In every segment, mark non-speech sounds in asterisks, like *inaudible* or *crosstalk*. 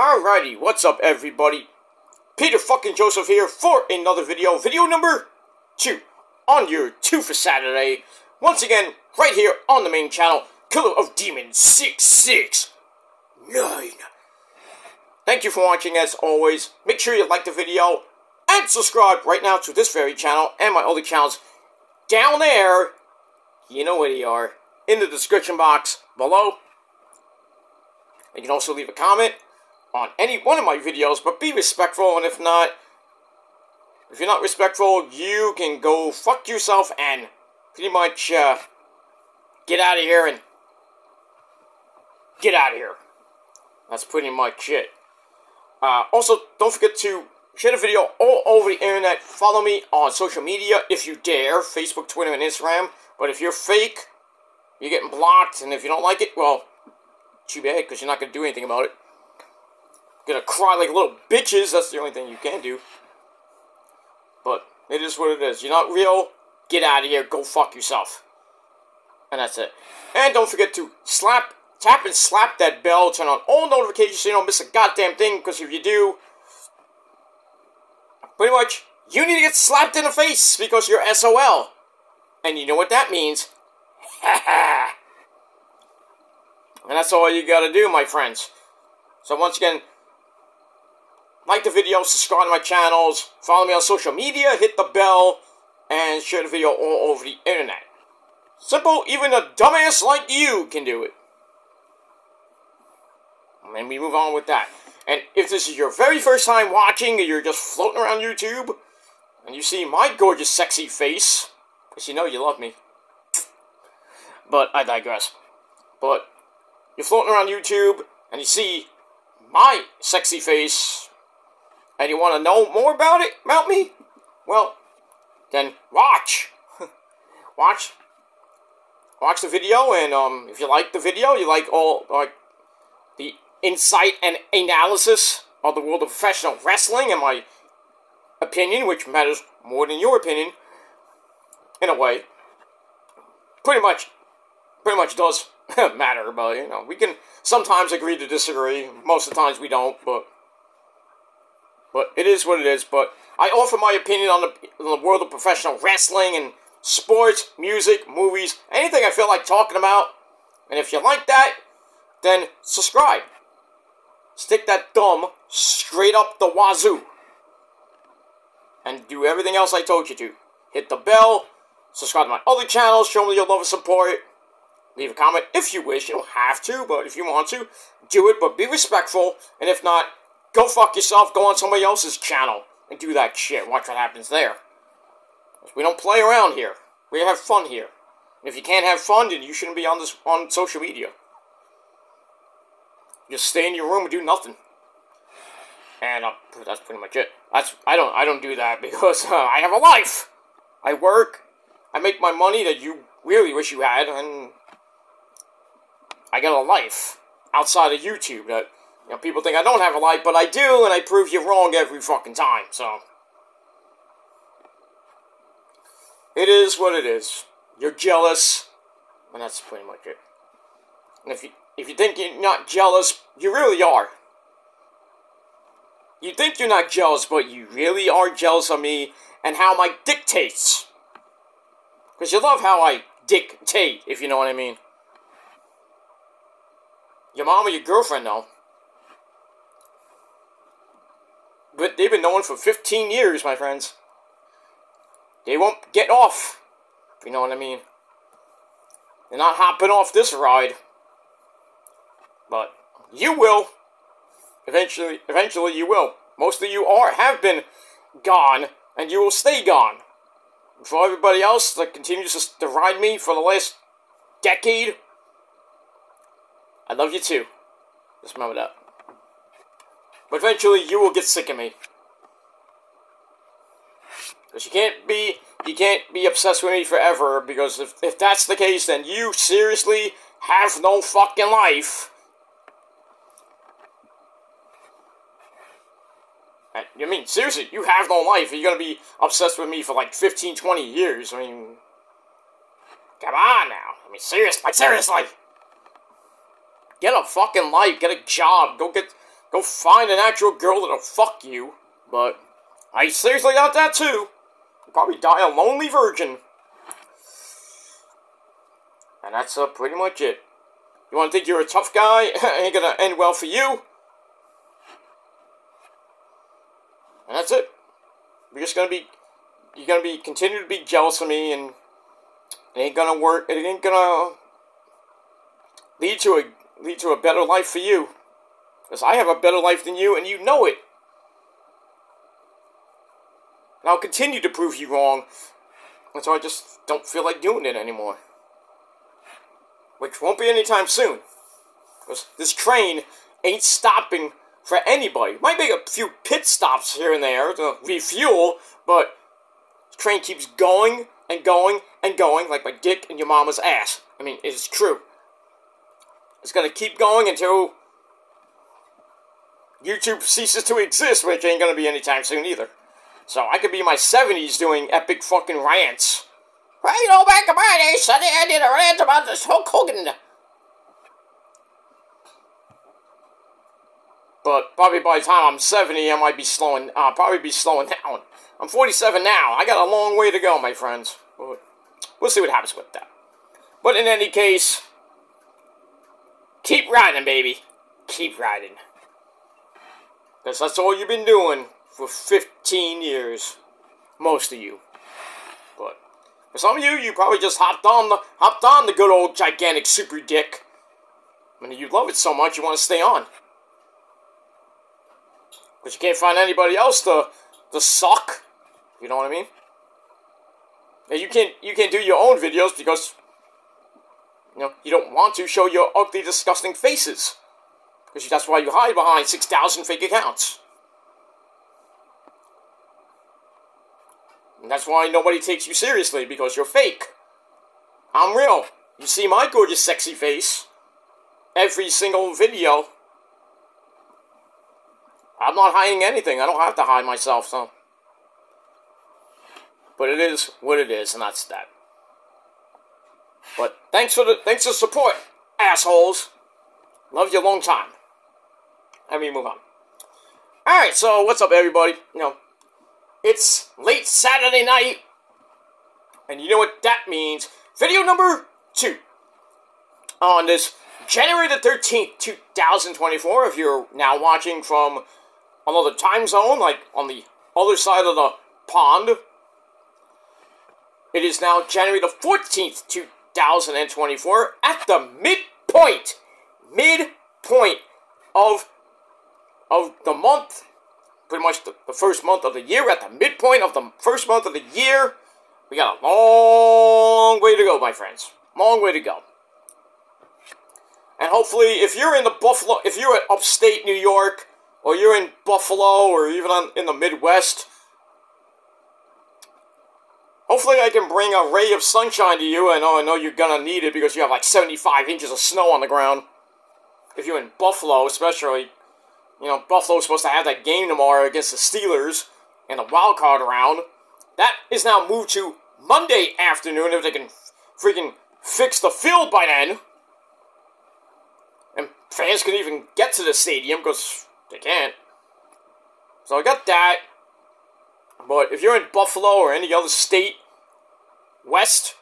Alrighty, what's up everybody? Peter fucking Joseph here for another video, video number two, on your two for Saturday. Once again, right here on the main channel, Killer of Demons 669. Thank you for watching as always. Make sure you like the video and subscribe right now to this very channel and my other channels down there. You know where they are. In the description box below. You can also leave a comment on any one of my videos, but be respectful, and if not, if you're not respectful, you can go fuck yourself and pretty much uh, get out of here and get out of here. That's pretty much it. Uh, also, don't forget to share the video all over the internet. Follow me on social media if you dare, Facebook, Twitter, and Instagram. But if you're fake, you're getting blocked, and if you don't like it, well, too bad, because you're not going to do anything about it. Gonna cry like little bitches, that's the only thing you can do. But it is what it is. You're not real, get out of here, go fuck yourself. And that's it. And don't forget to slap, tap and slap that bell, turn on all notifications so you don't miss a goddamn thing, because if you do, pretty much, you need to get slapped in the face because you're SOL. And you know what that means. *laughs* and that's all you gotta do, my friends. So once again, like the video, subscribe to my channels, follow me on social media, hit the bell, and share the video all over the internet. Simple, even a dumbass like you can do it. And we move on with that. And if this is your very first time watching, or you're just floating around YouTube, and you see my gorgeous, sexy face, because you know you love me. But I digress. But you're floating around YouTube, and you see my sexy face, and you want to know more about it, about me, well, then watch. *laughs* watch. Watch the video, and um, if you like the video, you like all like the insight and analysis of the world of professional wrestling and my opinion, which matters more than your opinion, in a way. Pretty much, pretty much does *laughs* matter, but you know, we can sometimes agree to disagree. Most of the times we don't, but but it is what it is. But I offer my opinion on the, on the world of professional wrestling and sports, music, movies, anything I feel like talking about. And if you like that, then subscribe. Stick that thumb straight up the wazoo. And do everything else I told you to. Hit the bell, subscribe to my other channels, show me your love and support. Leave a comment if you wish. You don't have to, but if you want to, do it. But be respectful. And if not, Go fuck yourself, go on somebody else's channel and do that shit. Watch what happens there. We don't play around here. We have fun here. If you can't have fun, then you shouldn't be on this on social media. Just stay in your room and do nothing. And uh, that's pretty much it. That's I don't I don't do that *laughs* because uh, I have a life. I work. I make my money that you really wish you had, and I got a life outside of YouTube that you know, people think I don't have a life, but I do, and I prove you wrong every fucking time, so. It is what it is. You're jealous, and that's pretty much it. And if you, if you think you're not jealous, you really are. You think you're not jealous, but you really are jealous of me and how my dictates. Because you love how I dictate, if you know what I mean. Your mom or your girlfriend, though. But they've been known for 15 years, my friends. They won't get off, if you know what I mean. They're not hopping off this ride. But you will. Eventually, eventually you will. Most of you are, have been gone, and you will stay gone. For everybody else that continues to ride me for the last decade, I love you too. Just remember that. But eventually you will get sick of me. Because you can't be you can't be obsessed with me forever, because if, if that's the case, then you seriously have no fucking life. I mean, seriously, you have no life. You're gonna be obsessed with me for like 15, 20 years. I mean, come on now. I mean, seriously, seriously. Get a fucking life. Get a job. Go get go find an actual girl that'll fuck you. But I seriously got that too. You'll probably die a lonely virgin. And that's uh, pretty much it. You want to think you're a tough guy? *laughs* Ain't gonna end well for you. And that's it. You're just gonna be, you're gonna be continue to be jealous of me, and it ain't gonna work. It ain't gonna lead to a lead to a better life for you. Because I have a better life than you, and you know it. And I'll continue to prove you wrong. And so I just don't feel like doing it anymore. Which won't be anytime soon. Because this train ain't stopping for anybody. Might make a few pit stops here and there to refuel, but the train keeps going and going and going like my dick in your mama's ass. I mean, it's true. It's gonna keep going until YouTube ceases to exist, which ain't gonna be anytime soon either. So I could be in my 70s doing epic fucking rants. Well, you know, back in my day, Sonny, I did a rant about this Hulk Hogan. But probably by the time I'm 70, I might be slowing, uh, probably be slowing down. I'm 47 now. I got a long way to go, my friends. But we'll see what happens with that. But in any case, keep riding, baby. Keep riding. Because that's all you've been doing for 15 years. Most of you. But for some of you, you probably just hopped on the hopped on the good old gigantic super dick. I mean, you love it so much, you want to stay on. But you can't find anybody else to, to suck. You know what I mean? And you can't you can't do your own videos because you know you don't want to show your ugly, disgusting faces. Because that's why you hide behind 6,000 fake accounts. And that's why nobody takes you seriously, because you're fake. I'm real. You see my gorgeous, sexy face every single video. I'm not hiding anything. I don't have to hide myself, so. But it is what it is, and that's that. But thanks for the thanks for the support, assholes. Love you a long time. Let me move on. Alright, so what's up everybody? You know, it's late Saturday night. And you know what that means. Video number two. On this January the 13th, 2024, if you're now watching from another time zone, like on the other side of the pond, it is now January the 14th, 2024, at the midpoint, midpoint of, of the month pretty much the, the first month of the year, at the midpoint of the first month of the year. We got a long way to go, my friends. Long way to go. And hopefully, if you're in the Buffalo, if you're at upstate New York, or you're in Buffalo, or even on, in the Midwest, hopefully I can bring a ray of sunshine to you. I know, I know you're gonna need it because you have like 75 inches of snow on the ground. If you're in Buffalo, especially, you know, Buffalo's supposed to have that game tomorrow against the Steelers in the wild card round. That is now moved to Monday afternoon if they can freaking fix the field by then. And fans can even get to the stadium because they can't. So I got that. But if you're in Buffalo or any other state west,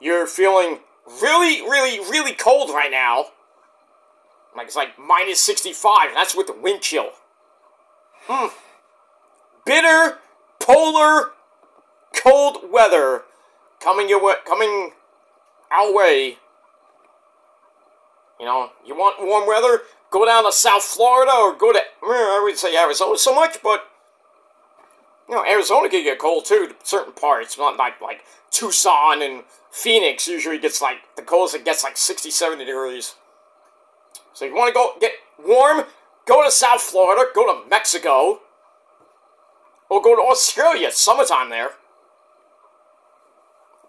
you're feeling really, really, really cold right now. Like it's like minus 65, and that's with the wind chill. Hmm. Bitter, polar, cold weather coming your way, coming our way. You know, you want warm weather? Go down to South Florida or go to, I would say Arizona so much, but, you know, Arizona can get cold too, to certain parts. Not like, like Tucson and Phoenix usually gets like, the coldest it gets like 60, 70 degrees. So you want to go get warm? Go to South Florida, go to Mexico, or go to Australia. It's summertime there.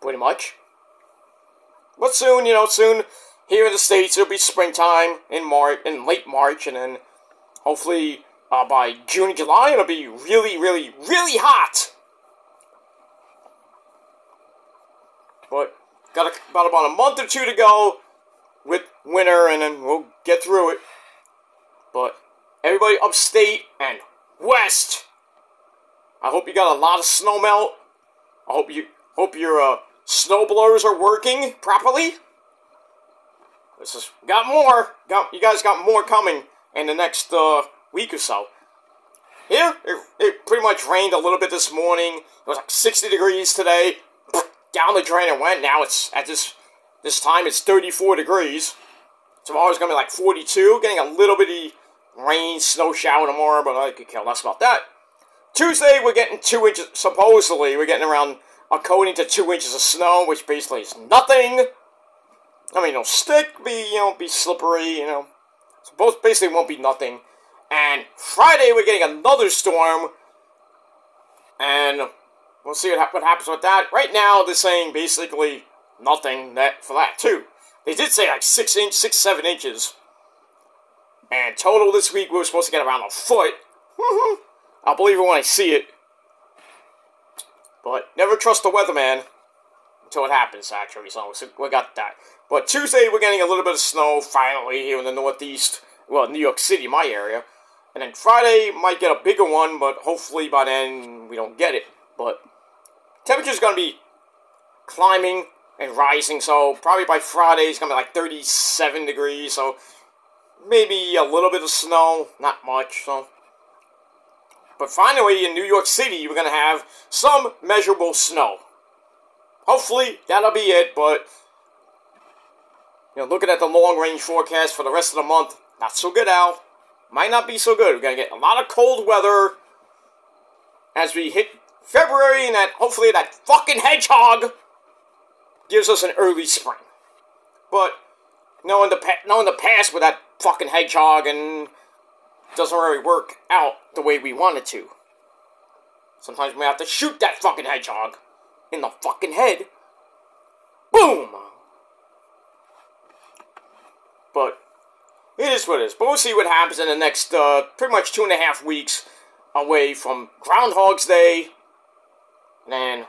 Pretty much. But soon, you know, soon here in the States it'll be springtime in March, in late March, and then hopefully uh, by June, July it'll be really, really, really hot. But got about about a month or two to go with winter, and then we'll get through it. But everybody upstate and west, I hope you got a lot of snow melt. I hope you hope your uh, snow blowers are working properly. This is got more. Got you guys got more coming in the next uh, week or so. Here, it, it pretty much rained a little bit this morning. It was like 60 degrees today. Down the drain it went. Now it's at this this time it's 34 degrees. Tomorrow's gonna be like 42. Getting a little bitty rain, snow shower tomorrow, but I could care less about that. Tuesday we're getting two inches. Supposedly we're getting around a coating to two inches of snow, which basically is nothing. I mean, it'll stick, be you know, be slippery, you know. So both basically won't be nothing. And Friday, we're getting another storm. And we'll see what, ha what happens with that. Right now, they're saying basically nothing that for that, too. They did say like 6 inch, 6, 7 inches. And total this week, we were supposed to get around a foot. *laughs* I'll believe it when I see it. But never trust the weatherman until it happens, actually. So we got that. But Tuesday, we're getting a little bit of snow finally here in the Northeast. Well, New York City, my area. And then Friday might get a bigger one, but hopefully by then we don't get it. But temperature's going to be climbing and rising, so probably by Friday it's going to be like 37 degrees, so maybe a little bit of snow, not much, so. But finally, in New York City, we're going to have some measurable snow. Hopefully, that'll be it, but, you know, looking at the long-range forecast for the rest of the month, not so good, Al might not be so good. We're going to get a lot of cold weather as we hit February, and that hopefully that fucking hedgehog gives us an early spring. But knowing the knowing the past with that fucking hedgehog and doesn't really work out the way we want it to. Sometimes we have to shoot that fucking hedgehog in the fucking head. Boom! But it is what it is. But we'll see what happens in the next uh, pretty much two and a half weeks away from Groundhog's Day. And then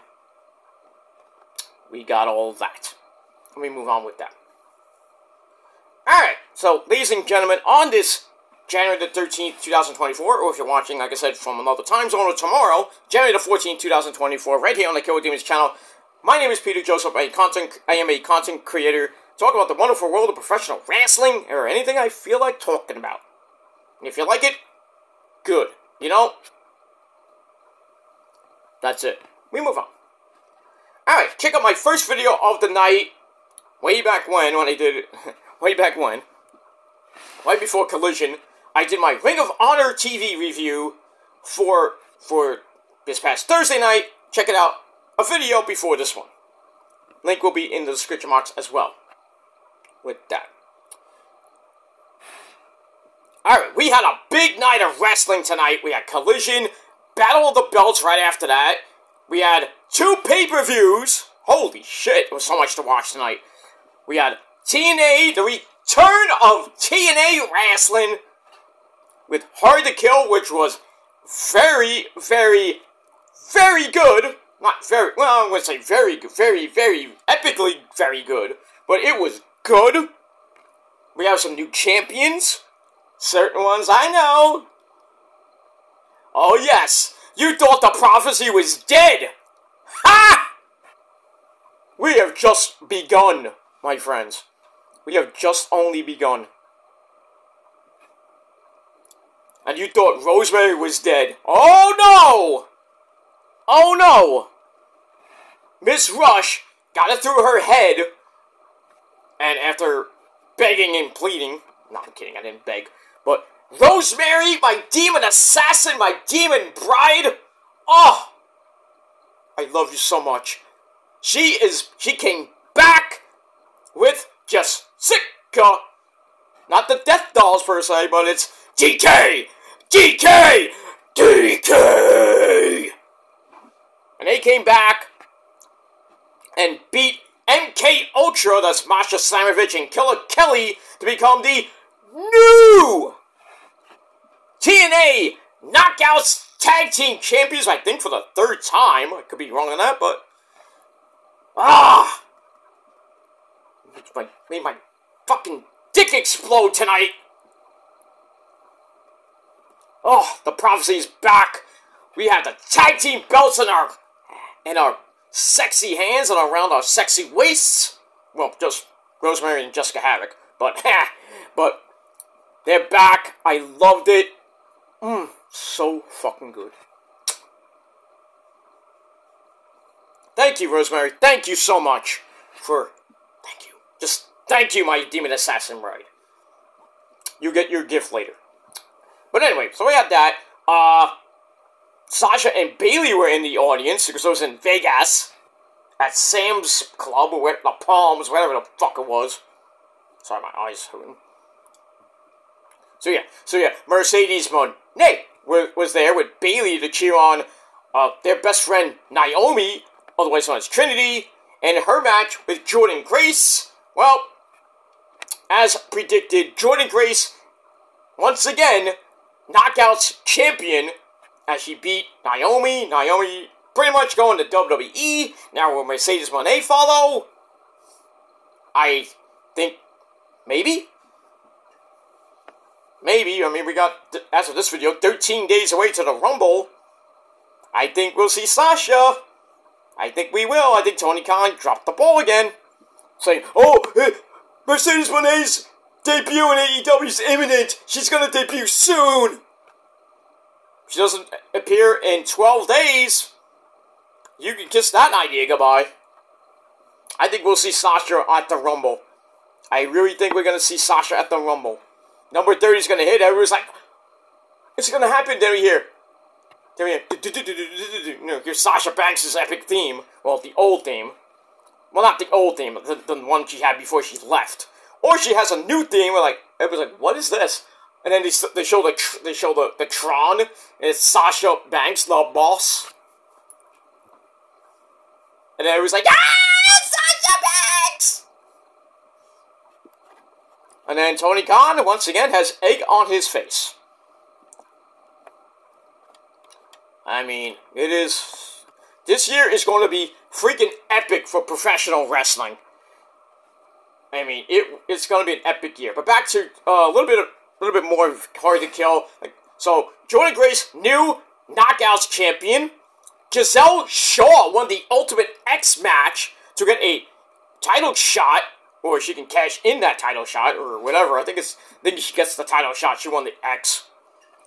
we got all that. Let me move on with that. Alright, so ladies and gentlemen, on this January the 13th, 2024, or if you're watching, like I said, from another time zone or tomorrow, January the 14th, 2024, right here on the Killer Demons channel, my name is Peter Joseph. I, content, I am a content creator talk about the wonderful world of professional wrestling or anything I feel like talking about. And if you like it, good. You know? That's it. We move on. Alright, check out my first video of the night. Way back when, when I did it. *laughs* way back when. Right before Collision. I did my Ring of Honor TV review for, for this past Thursday night. Check it out. A video before this one. Link will be in the description box as well with that. Alright, we had a big night of wrestling tonight. We had Collision, Battle of the Belts right after that. We had two pay-per-views. Holy shit, it was so much to watch tonight. We had TNA, the return of TNA wrestling with Hard to Kill, which was very, very, very good. Not very, well, I'm going to say very, very, very, epically very good. But it was good. We have some new champions. Certain ones I know. Oh, yes. You thought the prophecy was dead. Ha! We have just begun, my friends. We have just only begun. And you thought Rosemary was dead. Oh, no! Oh, no! Miss Rush got it through her head and after begging and pleading, no, I'm kidding, I didn't beg, but Rosemary, my demon assassin, my demon bride, oh, I love you so much. She is, she came back with Jessica. Not the death dolls per se, but it's DK! DK! DK! And they came back and beat MK Ultra, that's Masha Slamovich and Killer Kelly, to become the new TNA Knockouts Tag Team Champions, I think for the third time. I could be wrong on that, but... Ah! Made my fucking dick explode tonight! Oh, the prophecy's back. We have the tag team belts in our in our sexy hands and around our sexy waists. Well, just Rosemary and Jessicka Havok. But *laughs* but they're back. I loved it. Mmm, so fucking good. Thank you, Rosemary. Thank you so much for. Thank you. Just thank you, my demon assassin bride. You get your gift later. But anyway, so we had that. Uh, Sasha and Bayley were in the audience because I was in Vegas at Sam's Club or where, the Palms, whatever the fuck it was. Sorry, my eyes hurting. So yeah, so yeah, Mercedes Moné was there with Bayley to cheer on uh, their best friend Naomi, otherwise known as Trinity, and her match with Jordynne Grace. Well, as predicted, Jordynne Grace once again knockouts champion as she beat Naomi. Naomi pretty much going to WWE. Now will Mercedes Moné follow? I think maybe. Maybe. I mean, we got, as of this video, 13 days away to the Rumble. I think we'll see Sasha. I think we will. I think Tony Khan dropped the ball again. Saying, oh, eh, Mercedes Moné's debut in AEW is imminent. She's going to debut soon. She doesn't appear in 12 days. You can kiss that idea goodbye. I think we'll see Sasha at the Rumble. I really think we're going to see Sasha at the Rumble. Number 30 is going to hit. Everyone's like, it's going to happen. We hear, then we hear, you know, here's Sasha Banks' epic theme. Well, the old theme. Well, not the old theme, the, the one she had before she left. Or she has a new theme where, like, everyone's like, what is this? And then they, they show the they show the, the Tron, and it's Sasha Banks, the boss. And everyone's like, ah, Sasha Banks! And then Tony Khan, once again, has egg on his face. I mean, it is... This year is going to be freaking epic for professional wrestling. I mean, it, it's going to be an epic year. But back to uh, a little bit of a little bit more hard to kill. So, Jordynne Grace, new Knockouts champion. Giselle Shaw won the Ultimate X match to get a title shot, or she can cash in that title shot, or whatever. I think it's. I think she gets the title shot. She won the X,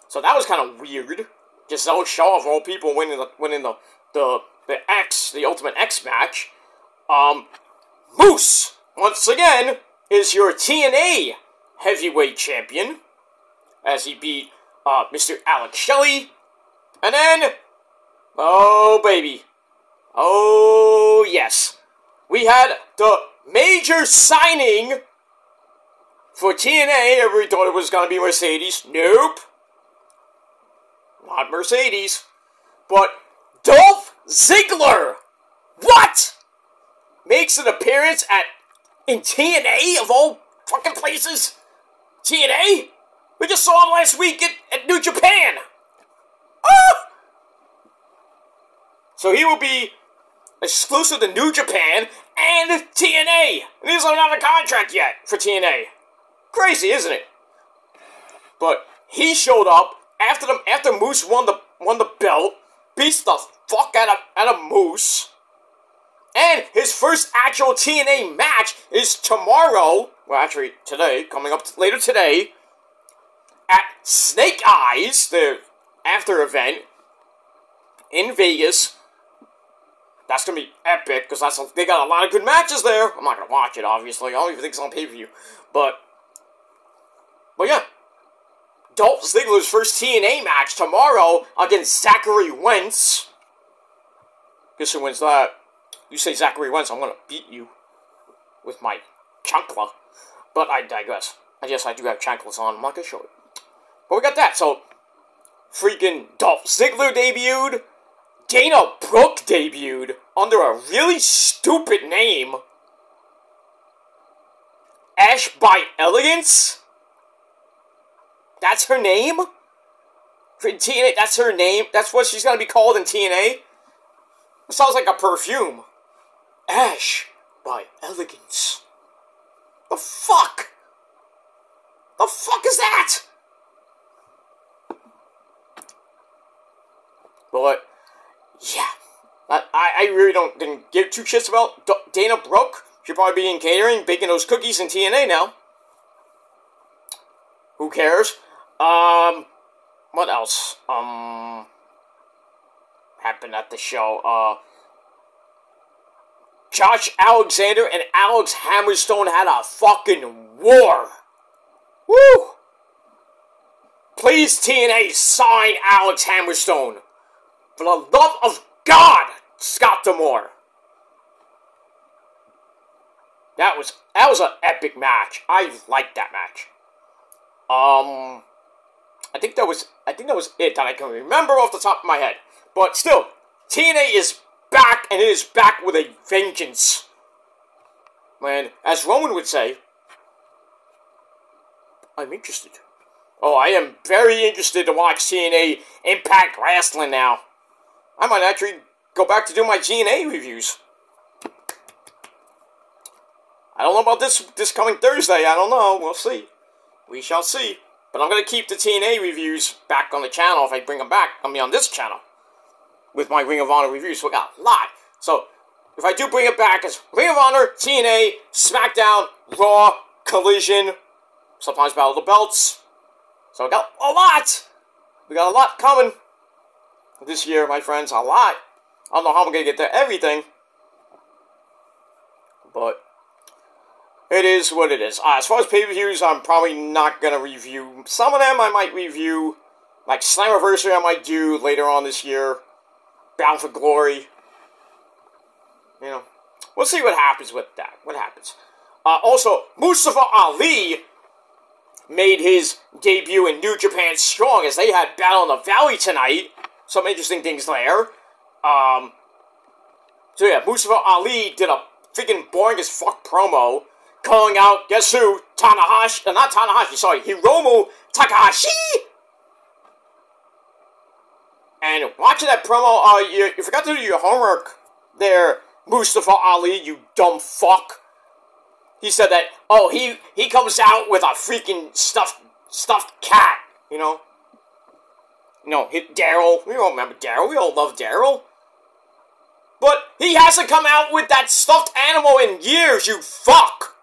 so that was kind of weird. Giselle Shaw of all people winning the winning the the the X, the Ultimate X match. Um, Moose once again is your TNA heavyweight champion as he beat uh, Mr. Alex Shelley. And then, oh baby, oh yes, we had the major signing for TNA. Everybody thought it was going to be Mercedes. Nope. Not Mercedes. But Dolph Ziggler. What? Makes an appearance at in TNA of all fucking places? TNA? We just saw him last week at, at New Japan. Ah! So he will be exclusive to New Japan and TNA. And he's not on a contract yet for TNA. Crazy, isn't it? But he showed up after the after Moose won the won the belt, beats the fuck out of out of Moose. And his first actual TNA match is tomorrow. Well, actually, today, coming up later today, at Snake Eyes, the after event in Vegas. That's gonna be epic because that's they got a lot of good matches there. I'm not gonna watch it, obviously. I don't even think it's on pay per view, but but yeah, Dolph Ziggler's first TNA match tomorrow against Zachary Wentz. Guess who wins that? You say Zachary Wentz, I'm gonna beat you with my chancla. But I digress. I guess I do have chanclas on. I'm not gonna show it. But we got that. So, freaking Dolph Ziggler debuted. Dana Brooke debuted under a really stupid name. Ash by Elegance? That's her name? For TNA, that's her name? That's what she's gonna be called in TNA? Sounds like a perfume. Ash by Elegance. The fuck? The fuck is that? But yeah, I, I really don't didn't give two shits about D Dana Brooke. She'll probably be in catering, baking those cookies in TNA now. Who cares? Um, what else? Um, happened at the show. Uh, Josh Alexander and Alex Hammerstone had a fucking war. Woo! Please, TNA, sign Alex Hammerstone. For the love of God, Scott D'Amore. That was that was an epic match. I liked that match. Um, I think that was I think that was it that I can remember off the top of my head. But still, TNA is back, and it is back with a vengeance. Man, as Roman would say, I'm interested. Oh, I am very interested to watch TNA Impact Wrestling now. I might actually go back to do my TNA reviews. I don't know about this this coming Thursday. I don't know. We'll see. We shall see. But I'm going to keep the TNA reviews back on the channel if I bring them back. I mean, on this channel. With my Ring of Honor reviews. We got a lot. So, if I do bring it back, it's Ring of Honor, TNA, SmackDown, Raw, Collision, sometimes Battle of the Belts. So we got a lot. We got a lot coming this year, my friends. A lot. I don't know how I'm going to get to everything. But it is what it is. Uh, as far as pay-per-views, I'm probably not going to review. Some of them I might review. Like Slammiversary I might do later on this year. Bound for Glory. You know, we'll see what happens with that. What happens. Uh, also, Mustafa Ali made his debut in New Japan Strong as they had Battle in the Valley tonight. Some interesting things there. Um, so yeah, Mustafa Ali did a freaking boring as fuck promo calling out, guess who? Tanahashi, uh, not Tanahashi, sorry, Hiromu Takahashi! And watching that promo, uh, you, you forgot to do your homework there, Mustafa Ali, you dumb fuck. He said that, oh, he, he comes out with a freaking stuffed, stuffed cat, you know? Know, Daryl, we all remember Daryl, we all love Daryl. But he hasn't come out with that stuffed animal in years, you fuck!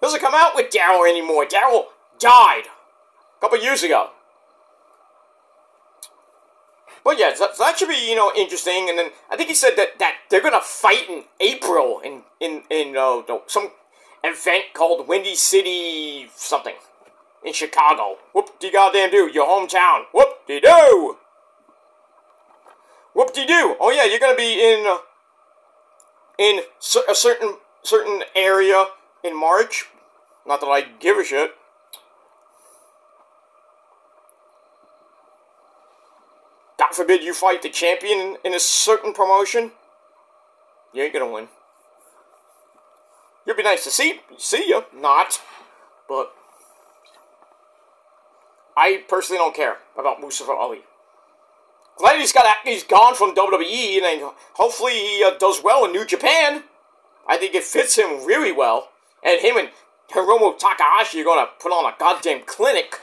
doesn't come out with Daryl anymore. Daryl died a couple years ago. But yeah, so, that should be you know interesting. And then I think he said that, that they're gonna fight in April in in in uh, some event called Windy City something in Chicago. Whoop de goddamn do your hometown. Whoop de do. Whoop de do. Oh yeah, you're gonna be in uh, in a certain certain area in March. Not that I give a shit. God forbid you fight the champion in a certain promotion. You ain't gonna win. It'd be nice to see see you, not. But I personally don't care about Mustafa Ali. Glad he's got he's gone from WWE, and hopefully he uh, does well in New Japan. I think it fits him really well, and him and Hiromu Takahashi are to put on a goddamn clinic.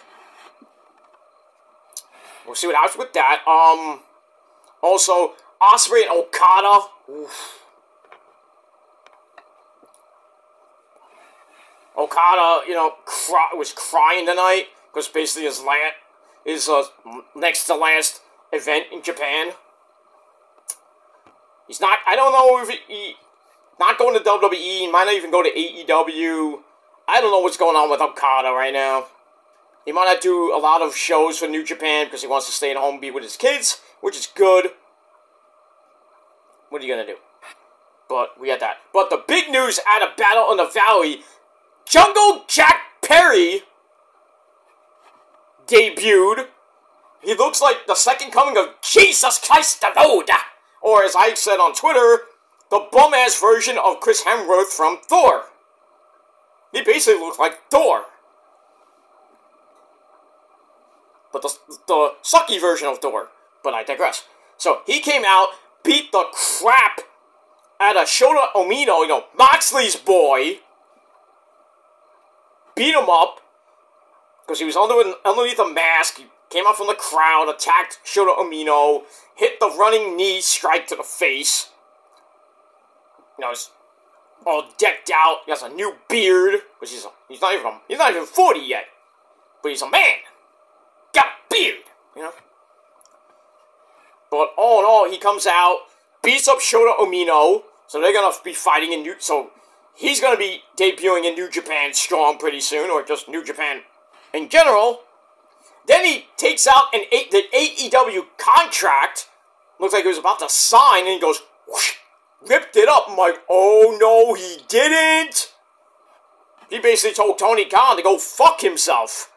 We'll see what happens with that. Um, also, Osprey and Okada. Oof. Okada, you know, cry, was crying tonight because basically his last, his uh, next to last event in Japan. He's not. I don't know if he, not going to WWE. He Might not even go to AEW. I don't know what's going on with Okada right now. He might not do a lot of shows for New Japan because he wants to stay at home and be with his kids, which is good. What are you to do? But we had that. But the big news out of Battle in the Valley, Jungle Jack Perry debuted. He looks like the second coming of Jesus Christ the Lord. Or as I said on Twitter, the bum-ass version of Chris Hemsworth from Thor. He basically looks like Thor. But the, the sucky version of Thor. But I digress. So he came out, beat the crap out of Shota Umino, you know, Moxley's boy. Beat him up. Because he was under, underneath a mask. He came out from the crowd, attacked Shota Umino, hit the running knee strike to the face. You know, he's all decked out. He has a new beard, which is he's not even he's not even forty yet, but he's a man. Got a beard, you know. But all in all, he comes out, beats up Shota Umino, so they're gonna be fighting in New. So he's gonna be debuting in New Japan Strong pretty soon, or just New Japan in general. Then he takes out an the AEW contract. Looks like he was about to sign, and he goes, whoosh, ripped it up. I'm like, oh no, he didn't. He basically told Tony Khan to go fuck himself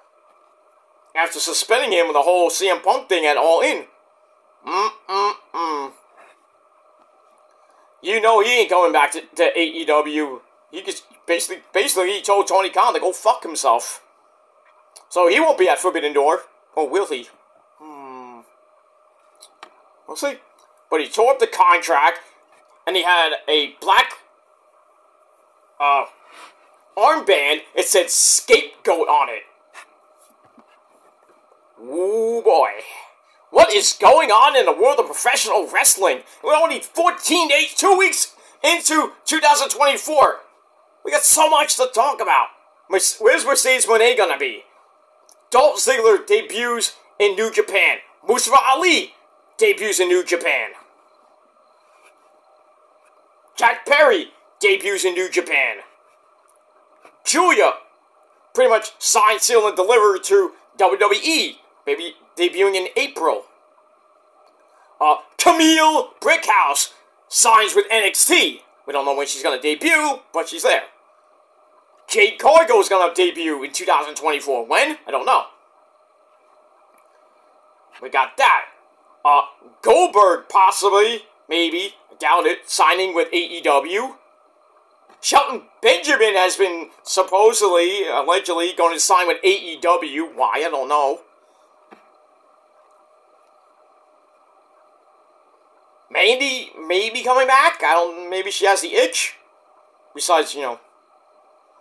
after suspending him with the whole CM Punk thing at All In. Mm mm mm. You know he ain't going back to, to AEW. He just basically basically he told Tony Khan to go fuck himself. So he won't be at Forbidden Door. Or will he? Hmm. We'll see. But he tore up the contract, and he had a black uh, armband. It said scapegoat on it. Ooh boy. What is going on in the world of professional wrestling? We're only 14 days, two weeks into 2024. We got so much to talk about. Where's Mercedes Moné gonna be? Dolph Ziggler debuts in New Japan. Mustafa Ali debuts in New Japan. Jack Perry debuts in New Japan. Julia pretty much signed, sealed, and delivered to WWE, maybe debuting in April. Uh, Kamille Brickhouse signs with NXT. We don't know when she's going to debut, but she's there. Jade Cargill is going to debut in 2024. When? I don't know. We got that. Uh, Goldberg, possibly, maybe, I doubt it, signing with AEW. Shelton Benjamin has been supposedly, allegedly, going to sign with AEW. Why? I don't know. Mandy maybe coming back. I don't. Maybe she has the itch. Besides, you know,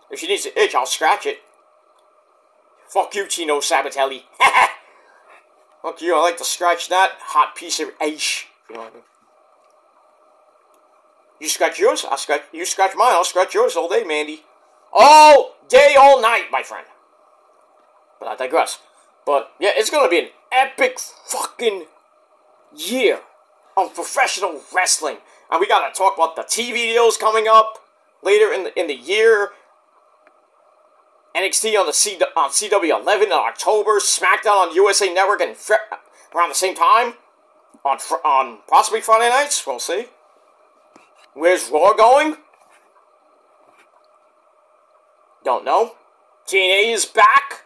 if she needs the itch, I'll scratch it. Fuck you, Tino Sabbatelli. *laughs* Fuck you. I like to scratch that hot piece of ice. You know what I mean? You scratch yours, I'll scratch. You scratch mine, I'll scratch yours all day, Mandy. All day, all night, my friend. But I digress. But yeah, it's gonna be an epic fucking year of professional wrestling, and we gotta talk about the TV deals coming up later in the in the year. NXT on the C on CW11 in October, SmackDown on USA Network and around the same time on on possibly Friday nights. We'll see. Where's Raw going? Don't know. TNA is back.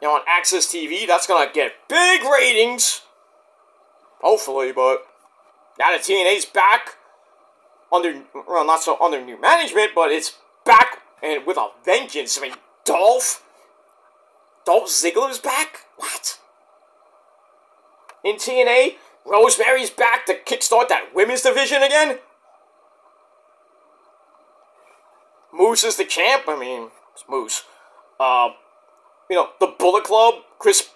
You know, on AXS TV, that's gonna get big ratings. Hopefully, but now that TNA's back under well, not so under new management, but it's back and with a vengeance. I mean, Dolph, Dolph Ziggler's back. What? In TNA, Rosemary's back to kickstart that women's division again. Moose is the champ. I mean, it's Moose. Uh, you know, the Bullet Club, Chris,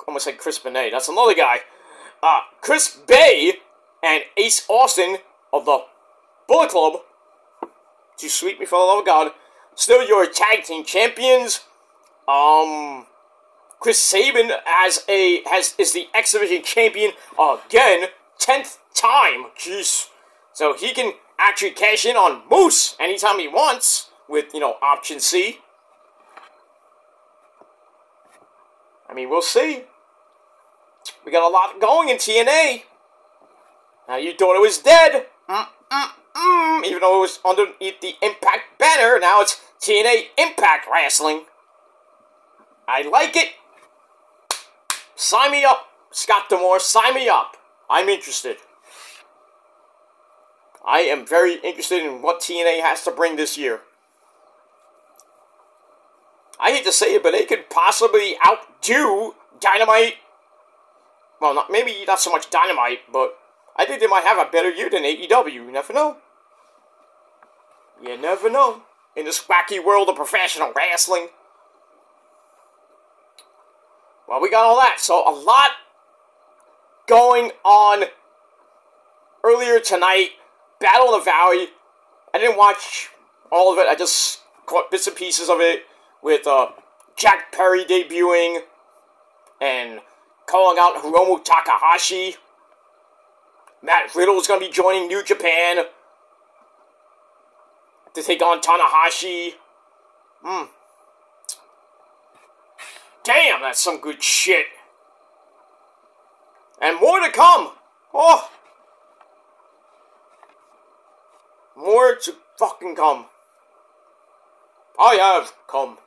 I almost said Chris Benoit. That's another guy. Uh, Chris Bey and Ace Austin of the Bullet Club, to sweep me for the love of God, still your tag team champions. Um, Chris Sabin as a has is the X Division champion again, tenth time. Jeez, so he can actually cash in on Moose anytime he wants with, you know, option C. I mean, we'll see. We got a lot going in TNA. Now, you thought it was dead. Mm, mm, mm. Even though it was underneath the Impact banner, now it's TNA Impact Wrestling. I like it. Sign me up, Scott D'Amore. Sign me up. I'm interested. I am very interested in what TNA has to bring this year. I hate to say it, but they could possibly outdo Dynamite. Well, not maybe not so much Dynamite, but I think they might have a better year than AEW. You never know. You never know. In this wacky world of professional wrestling. well, we got all that. So a lot going on earlier tonight. Battle of the Valley. I didn't watch all of it. I just caught bits and pieces of it with uh, Jack Perry debuting and calling out Hiromu Takahashi. Matt Riddle is going to be joining New Japan to take on Tanahashi. Hmm. Damn, that's some good shit. And more to come. Oh. More to fucking come. I have come.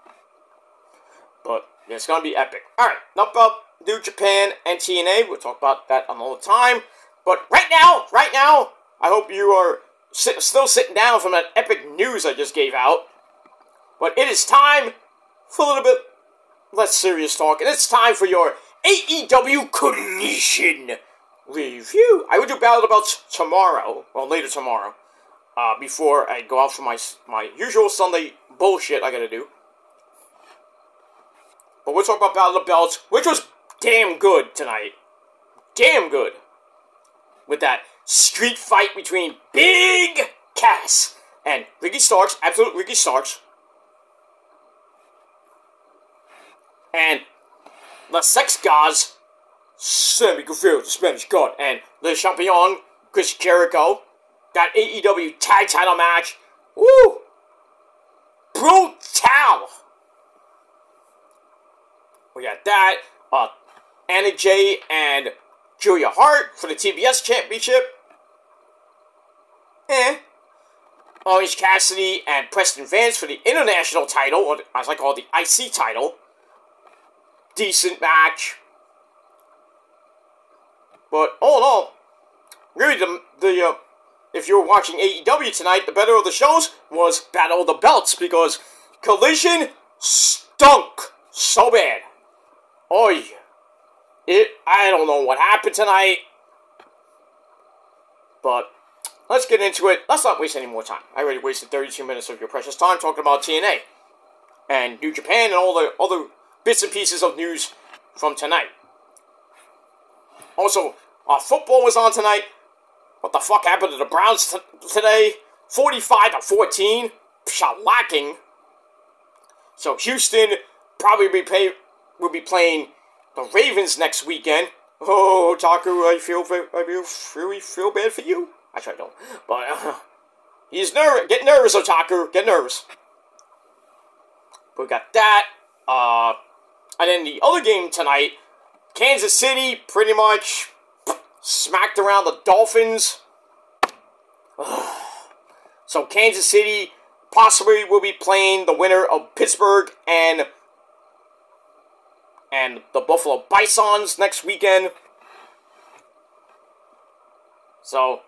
But it's gonna be epic. Alright, enough about New Japan and TNA. We'll talk about that another time. But right now, right now, I hope you are sit, still sitting down from that epic news I just gave out. But it is time for a little bit less serious talk, and it's time for your AEW Collision review. I will do Battle about tomorrow, well, later tomorrow, uh, before I go out for my my usual Sunday bullshit I gotta do. But we'll talk about Battle of the Belts, which was damn good tonight. Damn good. With that street fight between Big Cass and Ricky Starks, absolute Ricky Starks. And the Sex Gods, Sammy Guevara, the Spanish God, and the Champion, Chris Jericho. That AEW tag title match. Woo! Brutal! We got that. Uh, Anna Jay and Julia Hart for the TBS Championship. Eh. Orange Cassidy and Preston Vance for the international title, or as I call it, the IC title. Decent match. But all in all, really the, the uh, if you were watching AEW tonight, the better of the shows was Battle of the Belts because Collision stunk so bad. Oi. It, I don't know what happened tonight. But let's get into it. Let's not waste any more time. I already wasted 32 minutes of your precious time talking about TNA and New Japan and all the other bits and pieces of news from tonight. Also, our football was on tonight. What the fuck happened to the Browns today? 45 to 14. Shot lacking. So Houston probably be pay will be playing the Ravens next weekend. Oh, Taku, I feel I feel really feel bad for you. Actually, I don't. But uh, he's nervous. Get nervous, Otaku. Get nervous. We got that. Uh, and then the other game tonight, Kansas City pretty much smacked around the Dolphins. *sighs* so Kansas City possibly will be playing the winner of Pittsburgh and and the Buffalo Bisons next weekend. So,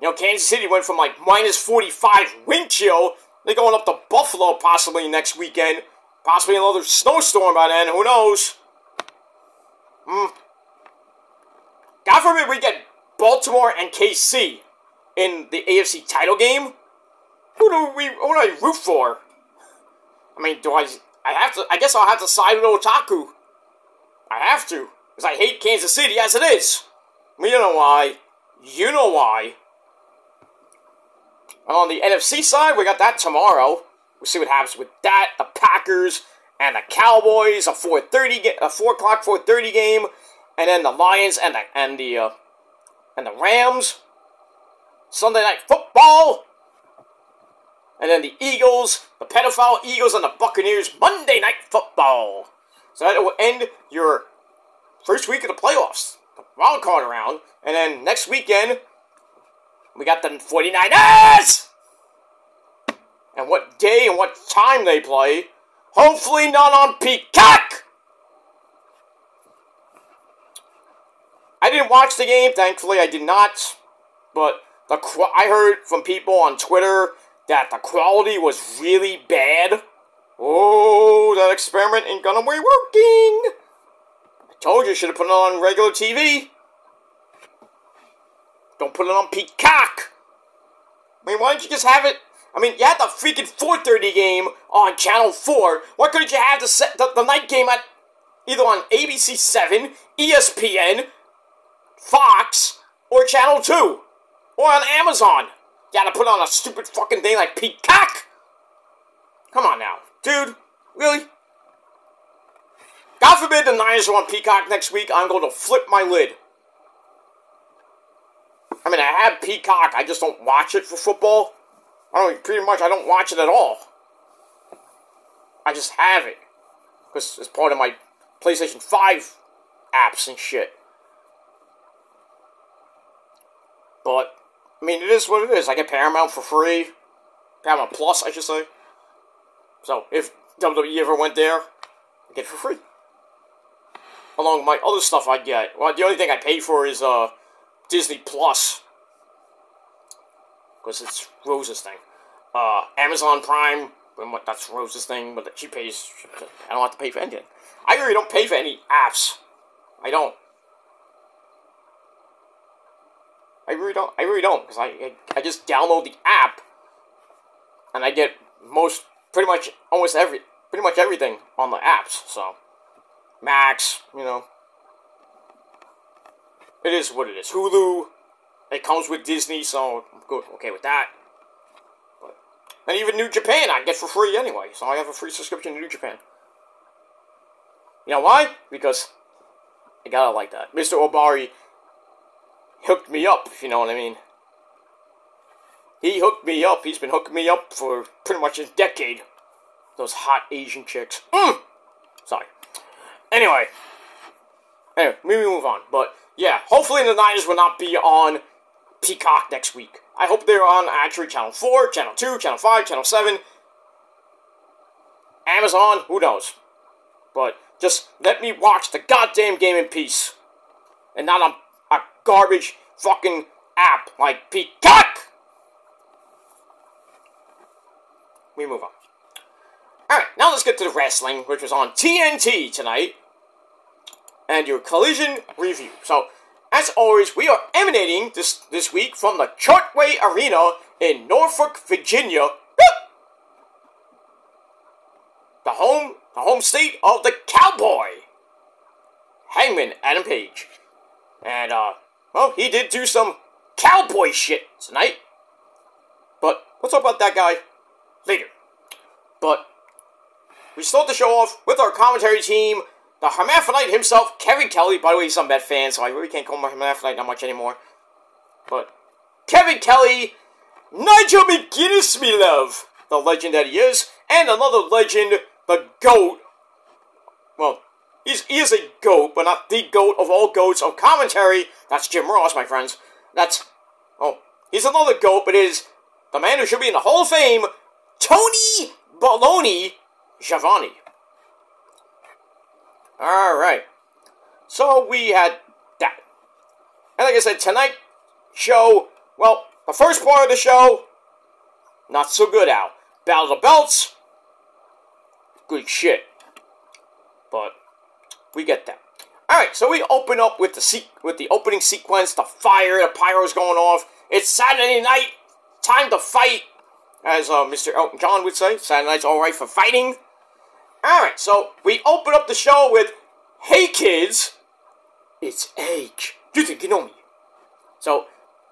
you know, Kansas City went from like minus 45 wind chill. They're going up to Buffalo possibly next weekend. Possibly another snowstorm by then. Who knows? Hmm. God forbid we get Baltimore and KC in the AFC title game. Who do we? Who do I root for? I mean, do I I have to. I guess I'll have to side with Otaku. I have to, because I hate Kansas City as it is. You know why. You know why. On the NFC side, we got that tomorrow. We'll see what happens with that. The Packers and the Cowboys, a 4:30, a 4 o'clock 4:30 game, and then the Lions and the and the uh, and the Rams. Sunday night football. And then the Eagles, the pedophile Eagles, and the Buccaneers Monday Night Football. So that will end your first week of the playoffs, the wild card round. And then next weekend, we got the 49ers! And what day and what time they play. Hopefully not on Peacock! I didn't watch the game, thankfully I did not. But the I heard from people on Twitter that the quality was really bad. Oh, that experiment ain't gonna be working. I told you, should have put it on regular TV. Don't put it on Peacock. I mean, why don't you just have it? I mean, you had the freaking 4:30 game on Channel 4. Why couldn't you have the set, the, the night game at, either on ABC 7, ESPN, Fox, or Channel 2, or on Amazon. Gotta put on a stupid fucking thing like Peacock? Come on now. Dude, really? God forbid the Niners are on Peacock next week, I'm going to flip my lid. I mean, I have Peacock, I just don't watch it for football. I don't, pretty much, I don't watch it at all. I just have it. Because it's part of my PlayStation 5 apps and shit. But, I mean, it is what it is. I get Paramount for free. Paramount Plus, I should say. So, if WWE ever went there, I get it for free. Along with my other stuff I get. Well, the only thing I pay for is, uh, Disney Plus. Because it's Rose's thing. Uh, Amazon Prime, that's Rose's thing, but she pays, I don't have to pay for anything. I really don't pay for any apps. I don't. I really don't. I really don't, because I, I, I just download the app, and I get most, pretty much, almost every, pretty much everything on the apps, so. Max, you know. It is what it is. Hulu, it comes with Disney, so I'm good, okay with that. But, and even New Japan, I get for free anyway, so I have a free subscription to New Japan. You know why? Because I gotta like that. Mr. Obari hooked me up, if you know what I mean. He hooked me up. He's been hooking me up for pretty much a decade. Those hot Asian chicks. Mm! Sorry. Anyway. Anyway, maybe move on. But, yeah, hopefully the Niners will not be on Peacock next week. I hope they're on actually Channel 4, Channel 2, Channel 5, Channel 7. Amazon, who knows. But just let me watch the goddamn game in peace. And not on garbage fucking app like Peacock! We move on. Alright, now let's get to the wrestling, which was on TNT tonight. And your collision review. So, as always, we are emanating this, this week from the Chartway Arena in Norfolk, Virginia. The home the home state of the cowboy. Hangman Adam Page. And, uh, well, he did do some cowboy shit tonight. But we'll talk about that guy later. But we start the show off with our commentary team, the hermaphrodite himself, Kevin Kelly. By the way, he's a Met fan, so I really can't call him a hermaphrodite that much anymore. But Kevin Kelly, Nigel McGuinness, me love, the legend that he is, and another legend, the GOAT. Well, he's, he is a GOAT, but not the GOAT of all GOATs of commentary. That's Jim Ross, my friends. That's, oh, he's another GOAT, but is the man who should be in the Hall of Fame, Tony Baloney Schiavone. Alright. So we had that. And like I said, tonight show, well, the first part of the show, not so good out. Battle of the Belts, good shit. But we get that. All right, so we open up with the with the opening sequence, the fire, the pyro's going off. It's Saturday night, time to fight, as uh, Mr. Elton John would say. Saturday night's all right for fighting. All right, so we open up the show with, "Hey kids, it's Edge. You think you know me?" So,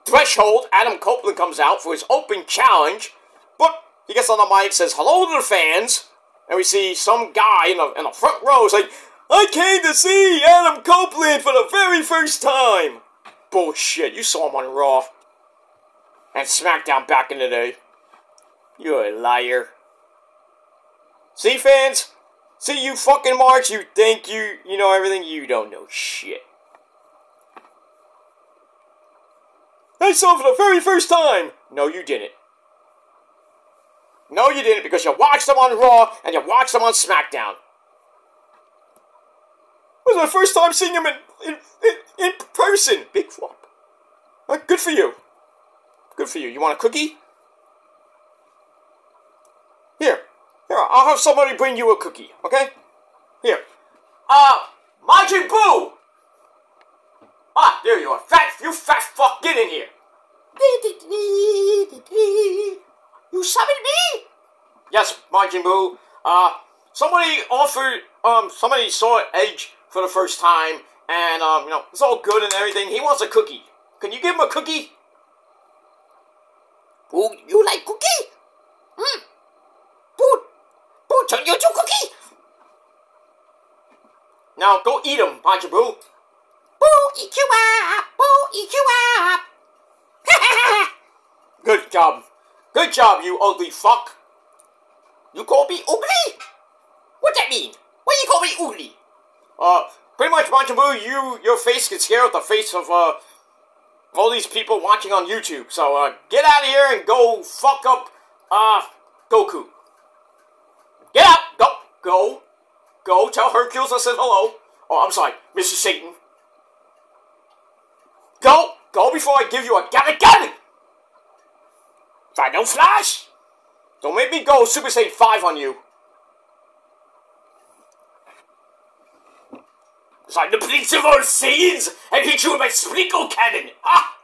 Threshold, Adam Copeland comes out for his open challenge, but he gets on the mic, says hello to the fans, and we see some guy in the, in the front row saying, I came to see Adam Copeland for the very first time. Bullshit, you saw him on Raw. And SmackDown back in the day. You're a liar. See, fans? See, you fucking marks, you think you, you know everything, you don't know shit. I saw him for the very first time! No, you didn't. No, you didn't, because you watched them on Raw and you watched them on SmackDown. It was my first time seeing him in, in, in, in person. Big flop. good for you. Good for you. You want a cookie? Here. Here, I'll have somebody bring you a cookie, okay? Here. Uh, Majin Buu! Ah, there you are. Fat, you fat fuck, get in here. You summoned me? Yes, Majin Buu. Uh, somebody offered um, somebody saw Edge for the first time, and, um, you know, it's all good and everything. He wants a cookie. Can you give him a cookie? Boo, you like cookie? Hmm. Boo, Boo, turn you to cookie. Now, go eat him, Majin Buu. Boo, eat you up. Boo, eat you up. *laughs* Good job. Good job, you ugly fuck. You call me ugly? What that mean? Why you call me ugly? Uh, pretty much, Buu, you, your face can scare out the face of, uh, all these people watching on YouTube. So, uh, get out of here and go fuck up, uh, Goku. Get out! Go! Go! Go! Tell Hercules I said hello. Oh, I'm sorry, Mr. Satan. Go! Go before I give you a gun gun! Final Flash! Don't make me go Super Saiyan 5 on you. I'm the Prince of all Saiyans and hit you with my sprinkle cannon! Ha!